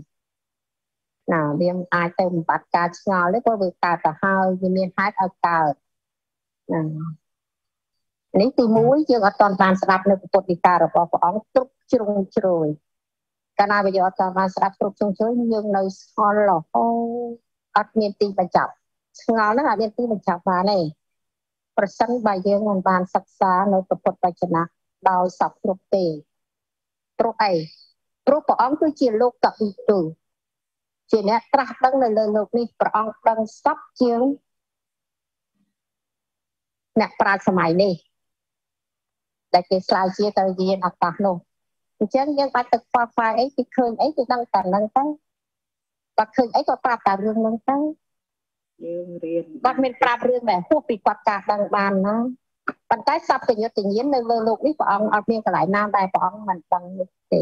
ណាវាអាចទៅបំបត្តិការឆ្ងល់ទេព្រោះវាកើតទៅហើយវាមានហេតុឲ្យកើតណានេះទី1យើងអត់ទាន់បានស្ដាប់នៅពុទ្ធវិការរបស់ព្រះអង្គគ្រប់ជ្រុងជ្រោយ កាលណាវាយកអត់ទាន់បានស្ដាប់គ្រប់ជ្រុងជ្រោយយើងនៅស្ងល់រហូតអត់មានទីបញ្ចប់ឆ្ងល់ហ្នឹងអត់មានទីបញ្ចប់បានទេប្រសិនបើយើងមិនបានសិក្សានៅពុទ្ធវចនៈដោយសពគ្រប់ទេព្រោះអីព្រោះព្រះអង្គគឺជាលោកកវិទូជាអ្នកត្រាស់ដឹងនៅលើលោកនេះព្រះអង្គដឹងសពជាងអ្នកប្រាជ្ញសម័យនេះដែលគេស្រាវជ្រាវទៅយានអាកាសនោះ អញ្ចឹងយើងបាច់ទៅខ្វល់ខ្វាយអីគេឃើញអីគេដឹងតែហ្នឹងទៅបាត់ឃើញអីក៏ប្រាប់តែរឿងហ្នឹងទៅយើងរៀនបាត់មានប្រាប់រឿងដែរហួសពីគាត់ការដឹងបានណាប៉ុន្តែសពកញ្ញុតញ្ញាណនៅលើលោកនេះព្រះអង្គអត់មានកន្លែងណាដែលព្រះអង្គមិនដឹងនេះទេ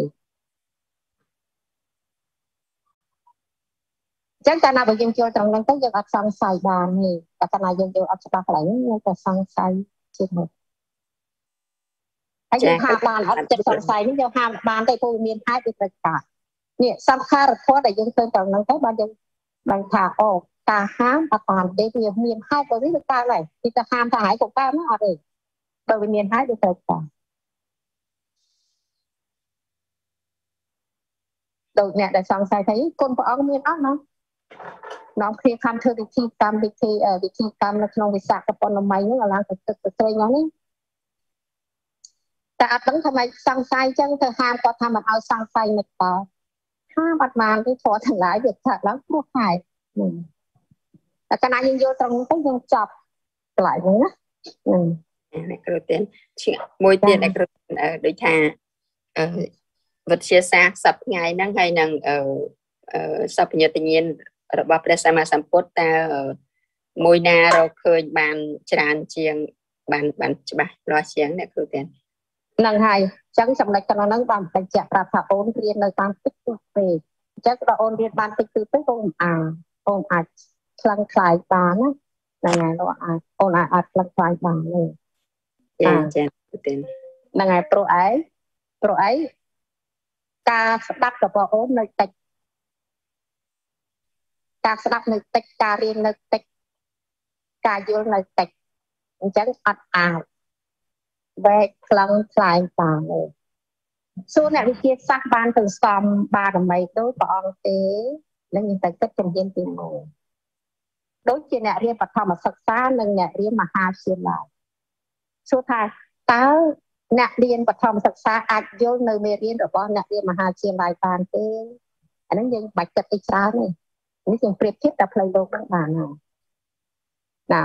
ចឹងកាលណាបើយើងចូលត្រង់ហ្នឹងទៅយើងអត់សង្ស័យបានទេតែកាលណាយើងយល់អត់ច្បាស់កន្លែងហ្នឹងយើងក៏សង្ស័យជាងនោះ ហើយយើងហាមបានអត់ចិត្តសង្ស័យនេះយើងហាមបានទេព្រោះមានហេតុវាត្រូវការនេះសង្ខារធម៌ដែលយើងឃើញត្រង់ហ្នឹងទៅបានយើងបានថាអូការហាមអត់បានទេវាមានហេតុបើវាកើតហើយទីទៅហាមថាហើយក៏កើតមកអត់ទេបើវាមានហេតុវាត្រូវការដូចអ្នកដែលសង្ស័យថាគុណព្រះអង្គមានអត់ណានាំគ្នាខំធ្វើវិធីកម្មវិធីវិធីកម្មនៅក្នុងវិសាខប៉ុណ្ណមីហ្នឹងឡើងទៅទឹកទៅត្រេងហ្នឹង តែអត់ដឹងថាម៉េចសង្ស័យចឹងទៅហាមគាត់ថាមិនឲ្យសង្ស័យមិនតហាមអត់បានទេធរទាំងឡាយវាថាឡើងព្រោះហេតុតែកាលណាយើងយល់ត្រង់ទៅយើងចាប់កន្លែងហ្នឹងណាអ្នកគ្រូទានមួយទៀតអ្នកគ្រូដូចថាវិទ្យាសាស្ត្រសប្ថ្ងៃហ្នឹងហើយនឹងសពញ្ញតញ្ញាណរបស់ព្រះសម្មាសម្ពុទ្ធតើមួយណារកឃើញបានច្រើនជាងបានបានច្បាស់លាស់ជាងអ្នកគ្រូទាំង នឹងហើយអញ្ចឹងចំណុចក្នុងហ្នឹងបានបញ្ជាក់ប្រាប់ថាអូនរៀននៅតាមតិចតួចពេកអញ្ចឹងដល់អូនរៀនបានតិចតួចពេកអូនអាអូនអាចខ្លាំងខ្លាយបានណាហ្នឹងហើយលោកអាចអូនអាចខ្លាំងខ្លាយបានទេចាចាទេហ្នឹងហើយព្រោះឯងព្រោះឯងការស្ដាប់របស់អូននៅតិចការស្ដាប់នៅតិចការរៀននៅតិចការយល់នៅតិចអញ្ចឹងអត់អាច វែកខ្លាំងខ្លាយតាមទេសួរអ្នកវិទ្យាសាស្ត្របានទៅសំបារមីដូចព្រះអង្គទេនឹងយើងទៅគិតជំនាញទី1ដូចជាអ្នករៀនបឋមសិក្សានិងអ្នករៀនមហាវិទ្យាល័យសួរថាតើអ្នករៀនបឋមសិក្សាអាចយល់នៅមេរៀនរបស់អ្នករៀនមហាវិទ្យាល័យបានទេអានឹងយើងបាច់គិតទៅច្រើនទេនេះយើងប្រៀបធៀបតែផ្លូវលោកនឹងបានហើយណា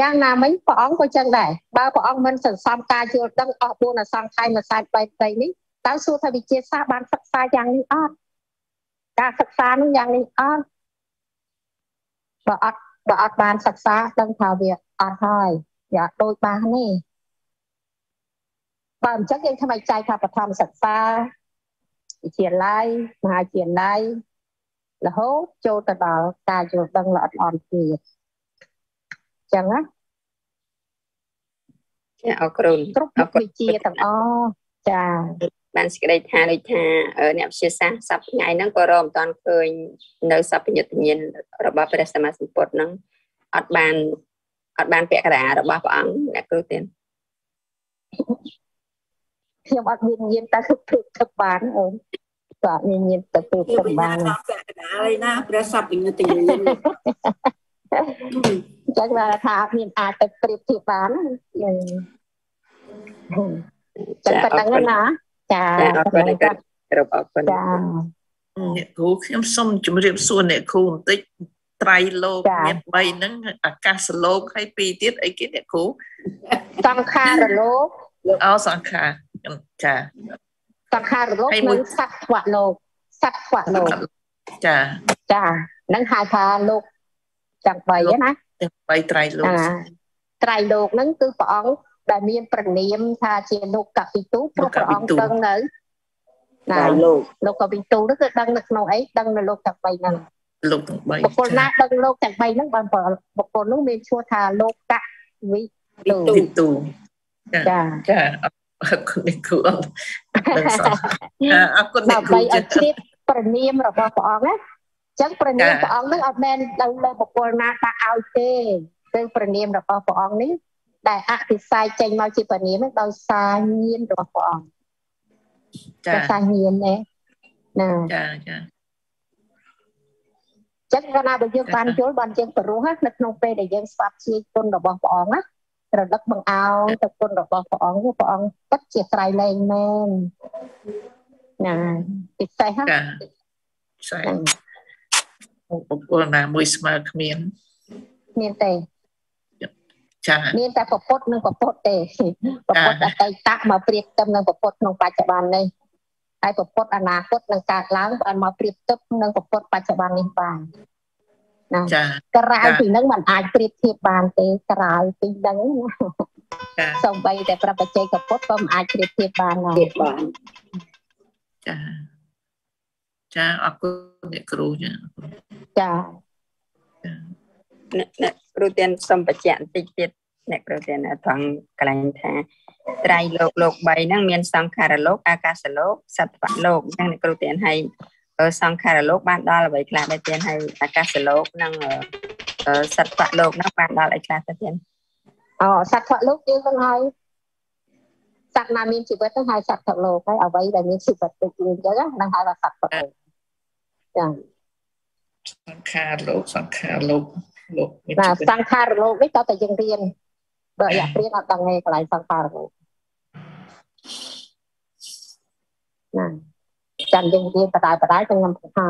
យ៉ាងណាមិញព្រះអង្គក៏ចឹងដែរបើព្រះអង្គមិនសន្សំការយល់ដឹងអស់4អសង្ខ័យមួយសែន3ដីនេះតើសួរថាវិជាសាស្ត្របានសិក្សាយ៉ាងនេះអត់ការសិក្សានោះយ៉ាងនេះអត់បើអត់បើអត់បានសិក្សាដឹងថាវាអត់ហើយវាអត់ដូចបានទេបើអញ្ចឹងយើងថ្មីចែកថាបឋមសិក្សាវិទ្យាល័យមហាវិទ្យាល័យរហូតចូលទៅដល់ការយល់ដឹងល្អិតល្អន់ទៀត ចឹងណាចាអរគុណគ្រប់វិជ្ជាទាំងអស់ចាបានសេចក្តីថាដូចថាអ្នកវិទ្យាសាស្ត្រសប្តាហ៍ហ្នឹងក៏រកមិនតាន់ឃើញនៅសព្វញ្ញត្តិញ្ញាណរបស់ព្រះសម្មាសម្ពុទ្ធហ្នឹងអត់បានអត់បានពាក្យករារបស់ព្រះអង្គអ្នកគ្រូទេខ្ញុំអត់មានញៀនតែគឺព្រៀបទៅបានអូនក៏មានញៀនទៅព្រៀបទៅបានពាក់កណ្ដាលឯណាព្រះសពវិញ្ញាណទាំងញៀន ចឹងថាថាមានអាចទៅព្រៀបធៀបបានចឹងប៉ុណ្ណឹងណាចាអរគុណគ្រប់អរគុណចាអ្នកគ្រូខ្ញុំសូមជម្រាបសួរអ្នកគ្រូបន្តិចត្រៃលោកមាន3ហ្នឹងអាកាសលោកហើយពីរទៀតអីគេអ្នកគ្រូសង្ខារលោកអូសង្ខារចាសង្ខារលោកនិងសត្វវៈលោកសត្វវៈលោកចាចានឹងហៅថាលោក ទាំង3ណាទាំង3ត្រៃលោកត្រៃលោកហ្នឹងគឺព្រះអង្គដែលមានប្រនាមថាជាលោកកពិទូព្រោះព្រះអង្គដឹងនៅណាលោកលោកកពិទូនោះគឺដឹងនៅក្នុងអីដឹងនៅលោកទាំង3ហ្នឹងលោកទាំង3បុគ្គលណាដឹងលោកទាំង3ហ្នឹងបានបុគ្គលនោះមានឈ្មោះថាលោកកវិទូចាចាអរគុណអ្នកគ្រូអរអរគុណអ្នកគ្រូចាជ្រាបប្រនាមរបស់ព្រះអង្គណា ចឹងប្រនាមព្រះអង្គនឹងអត់មែនទៅលើបុគ្គលណាដាក់ឲ្យទេគឺប្រនាមរបស់ព្រះអង្គនេះដែលអភិសេកចេញមកជាប្រនាមនឹងដោយសារញាណរបស់ព្រះអង្គចាដោយសារញាណទេណាចាចាចឹងកាលណាបើយើងបានយល់បានយើងព្រោះនៅក្នុងពេលដែលយើងស្វាប់ជាគុណរបស់ព្រះអង្គណារលឹកបង្អោនទៅគុណរបស់ព្រះអង្គព្រះអង្គពិតជាក្រៃលែងមែនណាពិសេសចាផ្សេង បុគ្គលណាមួយស្មើគ្មានមានទេចាមានតែប្រពុតនិងប្រពុតទេប្រពុតអតីតមកប្រៀបទៅនឹងប្រពុតក្នុងបច្ចុប្បន្ននេះហើយប្រពុតអនាគតនឹងកើតឡើងបានមកប្រៀបទៅនឹងប្រពុតបច្ចុប្បន្ននេះបានណាចាក្រៅពីនឹងมันអាចប្រៀបធៀបបានទេក្រៅពីនឹងចាសំបីតែប្រតិជ័យកពុតក៏មិនអាចប្រៀបធៀបបានដែរបានចា ចាអរគុណអ្នកគ្រូចាចាអ្នកគ្រូទានសូមបញ្ជាក់បន្តិចទៀតអ្នកគ្រូទានថងកន្លែងថាត្រៃលោកលោក3ហ្នឹងមានសង្ខារលោកអាកាសលោកសត្វលោកអញ្ចឹងអ្នកគ្រូទានឲ្យសង្ខារលោកបានដល់អ្វីខ្លះដែរទៀតហើយអាកាសលោកនិងសត្វលោកហ្នឹងបានដល់អីខ្លះទៅទៀតអូសត្វលោកយើងនឹងហើយសត្វណាមានជីវិតហ្នឹងហើយសត្វលោកហើយអ្វីដែលមានជីវិតដូចយើងអញ្ចឹងហ្នឹងហៅថាសត្វលោក ចាសង្ខារលោកសង្ខារលោកលោកណាសង្ខារលោកនេះតើតើយើងរៀនបើយ៉ាព្រៀនអត់ដឹងទេកន្លែងសង្ខារលោកណាចាំយើងរៀនបដាបដាទៅខ្ញុំថា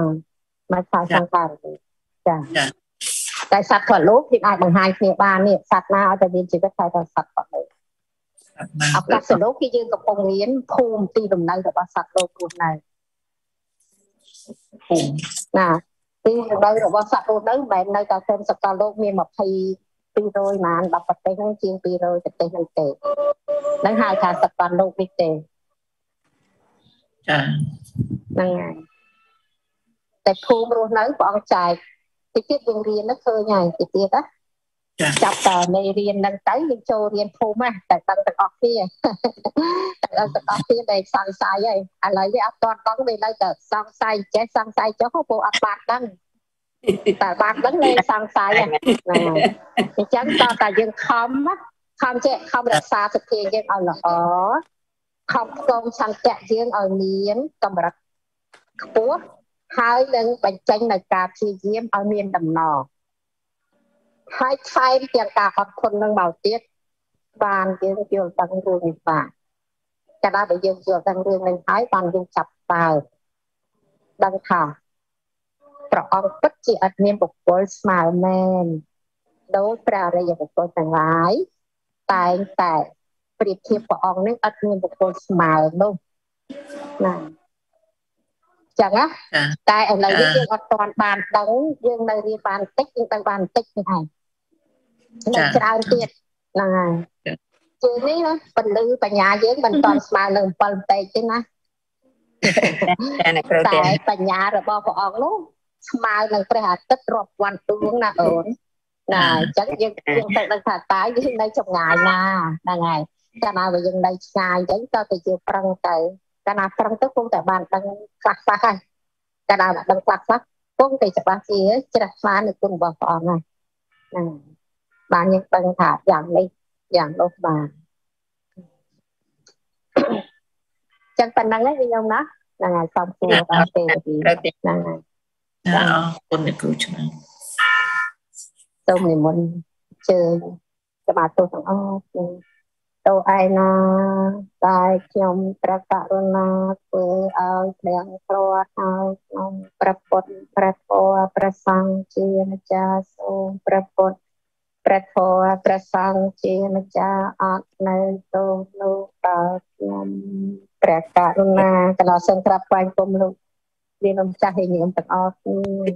មកខ្សែសង្ខារលោកចាតែសត្វគាត់លោកគេអាចបង្ហាញគ្នាបាននេះសត្វណាឲ្យតែមានជីវិតតែតែសត្វគាត់លោកឱកាសលោកគឺយើងកំពុងរៀនភូមិទីដំណៅរបស់សត្វលោករស់នៅ ភូមិណាទីនៅរបស់សត្វរស់នៅមិនមែននៅតែក្រុមសកលលោកមាន20 200ម៉ាន10ប្រទេសហ្នឹងជាង200ប្រទេសហ្នឹងទេនឹងហៅថាសកលលោកនេះទេចាហ្នឹងហើយតែភូមិរស់នៅព្រះអង្គចែកតិចទៀតយើងរៀនទៅឃើញហើយតិចទៀតណា ចាប់តមេរៀនហ្នឹងទៅយើងចូលរៀនភូមិតែដឹងទាំងអស់គ្នាតែដឹងទាំងអស់គ្នាដែលសង្ស័យហើយឥឡូវវាអត់ទាន់ដឹងវានៅតែសង្ស័យចេះសង្ស័យចុះព្រោះអត់បានដឹងតែបានដឹងលែងសង្ស័យហ្នឹងអញ្ចឹងតើតែយើងខំខំចេះខំរក្សាសទ្ធាយើងឲ្យល្អខំផ្គងឆន្ទៈយើងឲ្យមានកម្រិតខ្ពស់ហើយនឹងបញ្ចេញនៅការព្យាយាមឲ្យមានដំណរ ហើយថែមទាំងការអត់ធន់នឹងមកទៀតបានយើងយល់ដឹងរឿងនេះបាទកាលណាដែលយើងយល់ដឹងរឿងនេះហើយបានយើងចាប់បើដឹងថាព្រះអង្គពិតជាអត់មានបុគ្គលស្មើមែនដោយព្រះអរិយបុគ្គលទាំងឡាយតែងតែប្រៀបធៀបព្រះអង្គនឹងអត់មានបុគ្គលស្មើនោះណា ចឹងណាតែឥឡូវនេះយើងអត់ទាន់បានដឹងយើងនៅរៀនបានតិចយើងទៅបានតិចនេះហើយនៅច្រើនទៀតហ្នឹងហើយជើងនេះណាពលឺបញ្ញាយើងមិនតាន់ស្មើនឹង7បន្តិចទេណាតែបញ្ញារបស់ព្រះអង្គនោះស្មើនឹងព្រះអាទិត្យរាប់ពាន់ដួងណាអូនណាអញ្ចឹងយើងយើងទៅដឹងថាតើយើងនៅចម្ងាយណាហ្នឹងហើយកាលណាបើយើងនៅឆ្ងាយអញ្ចឹងតើទៅយើងប្រឹងទៅ កាលណាប្រឹងទៅគង់តែបានដឹងខ្លះខ្លះហើយកាលណាដឹងខ្លះខ្លះគង់តែច្បាស់ជាជ្រះថ្លានៅគុណរបស់ព្រះអង្គហើយហ្នឹងបានយើងដឹងថាយ៉ាងនេះយ៉ាងនោះបានចឹងប៉ុណ្ណឹងឯងខ្ញុំណាហ្នឹងហើយសំគួរដល់ទេហ្នឹងហើយអរគុណអ្នកគ្រូច្រើនសូមនិមន្តជើញសមាទោទាំងអស់ ទៅឯណាតែខ្ញុំព្រះករុណាធ្វើឲ្យព្រះក្រឲ្យខ្ញុំព្រះពុទ្ធព្រះធម៌ព្រះសង្ឃជាម្ចាស់សូមព្រះពុទ្ធព្រះធម៌ព្រះសង្ឃជាម្ចាស់អត់នៅទោសលោកដល់ខ្ញុំព្រះករុណាកណ្ដោសង្ក្រាប់បាញ់គុំលោកវានឹងចាស់ឲ្យញោមទាំងអស់គ្នា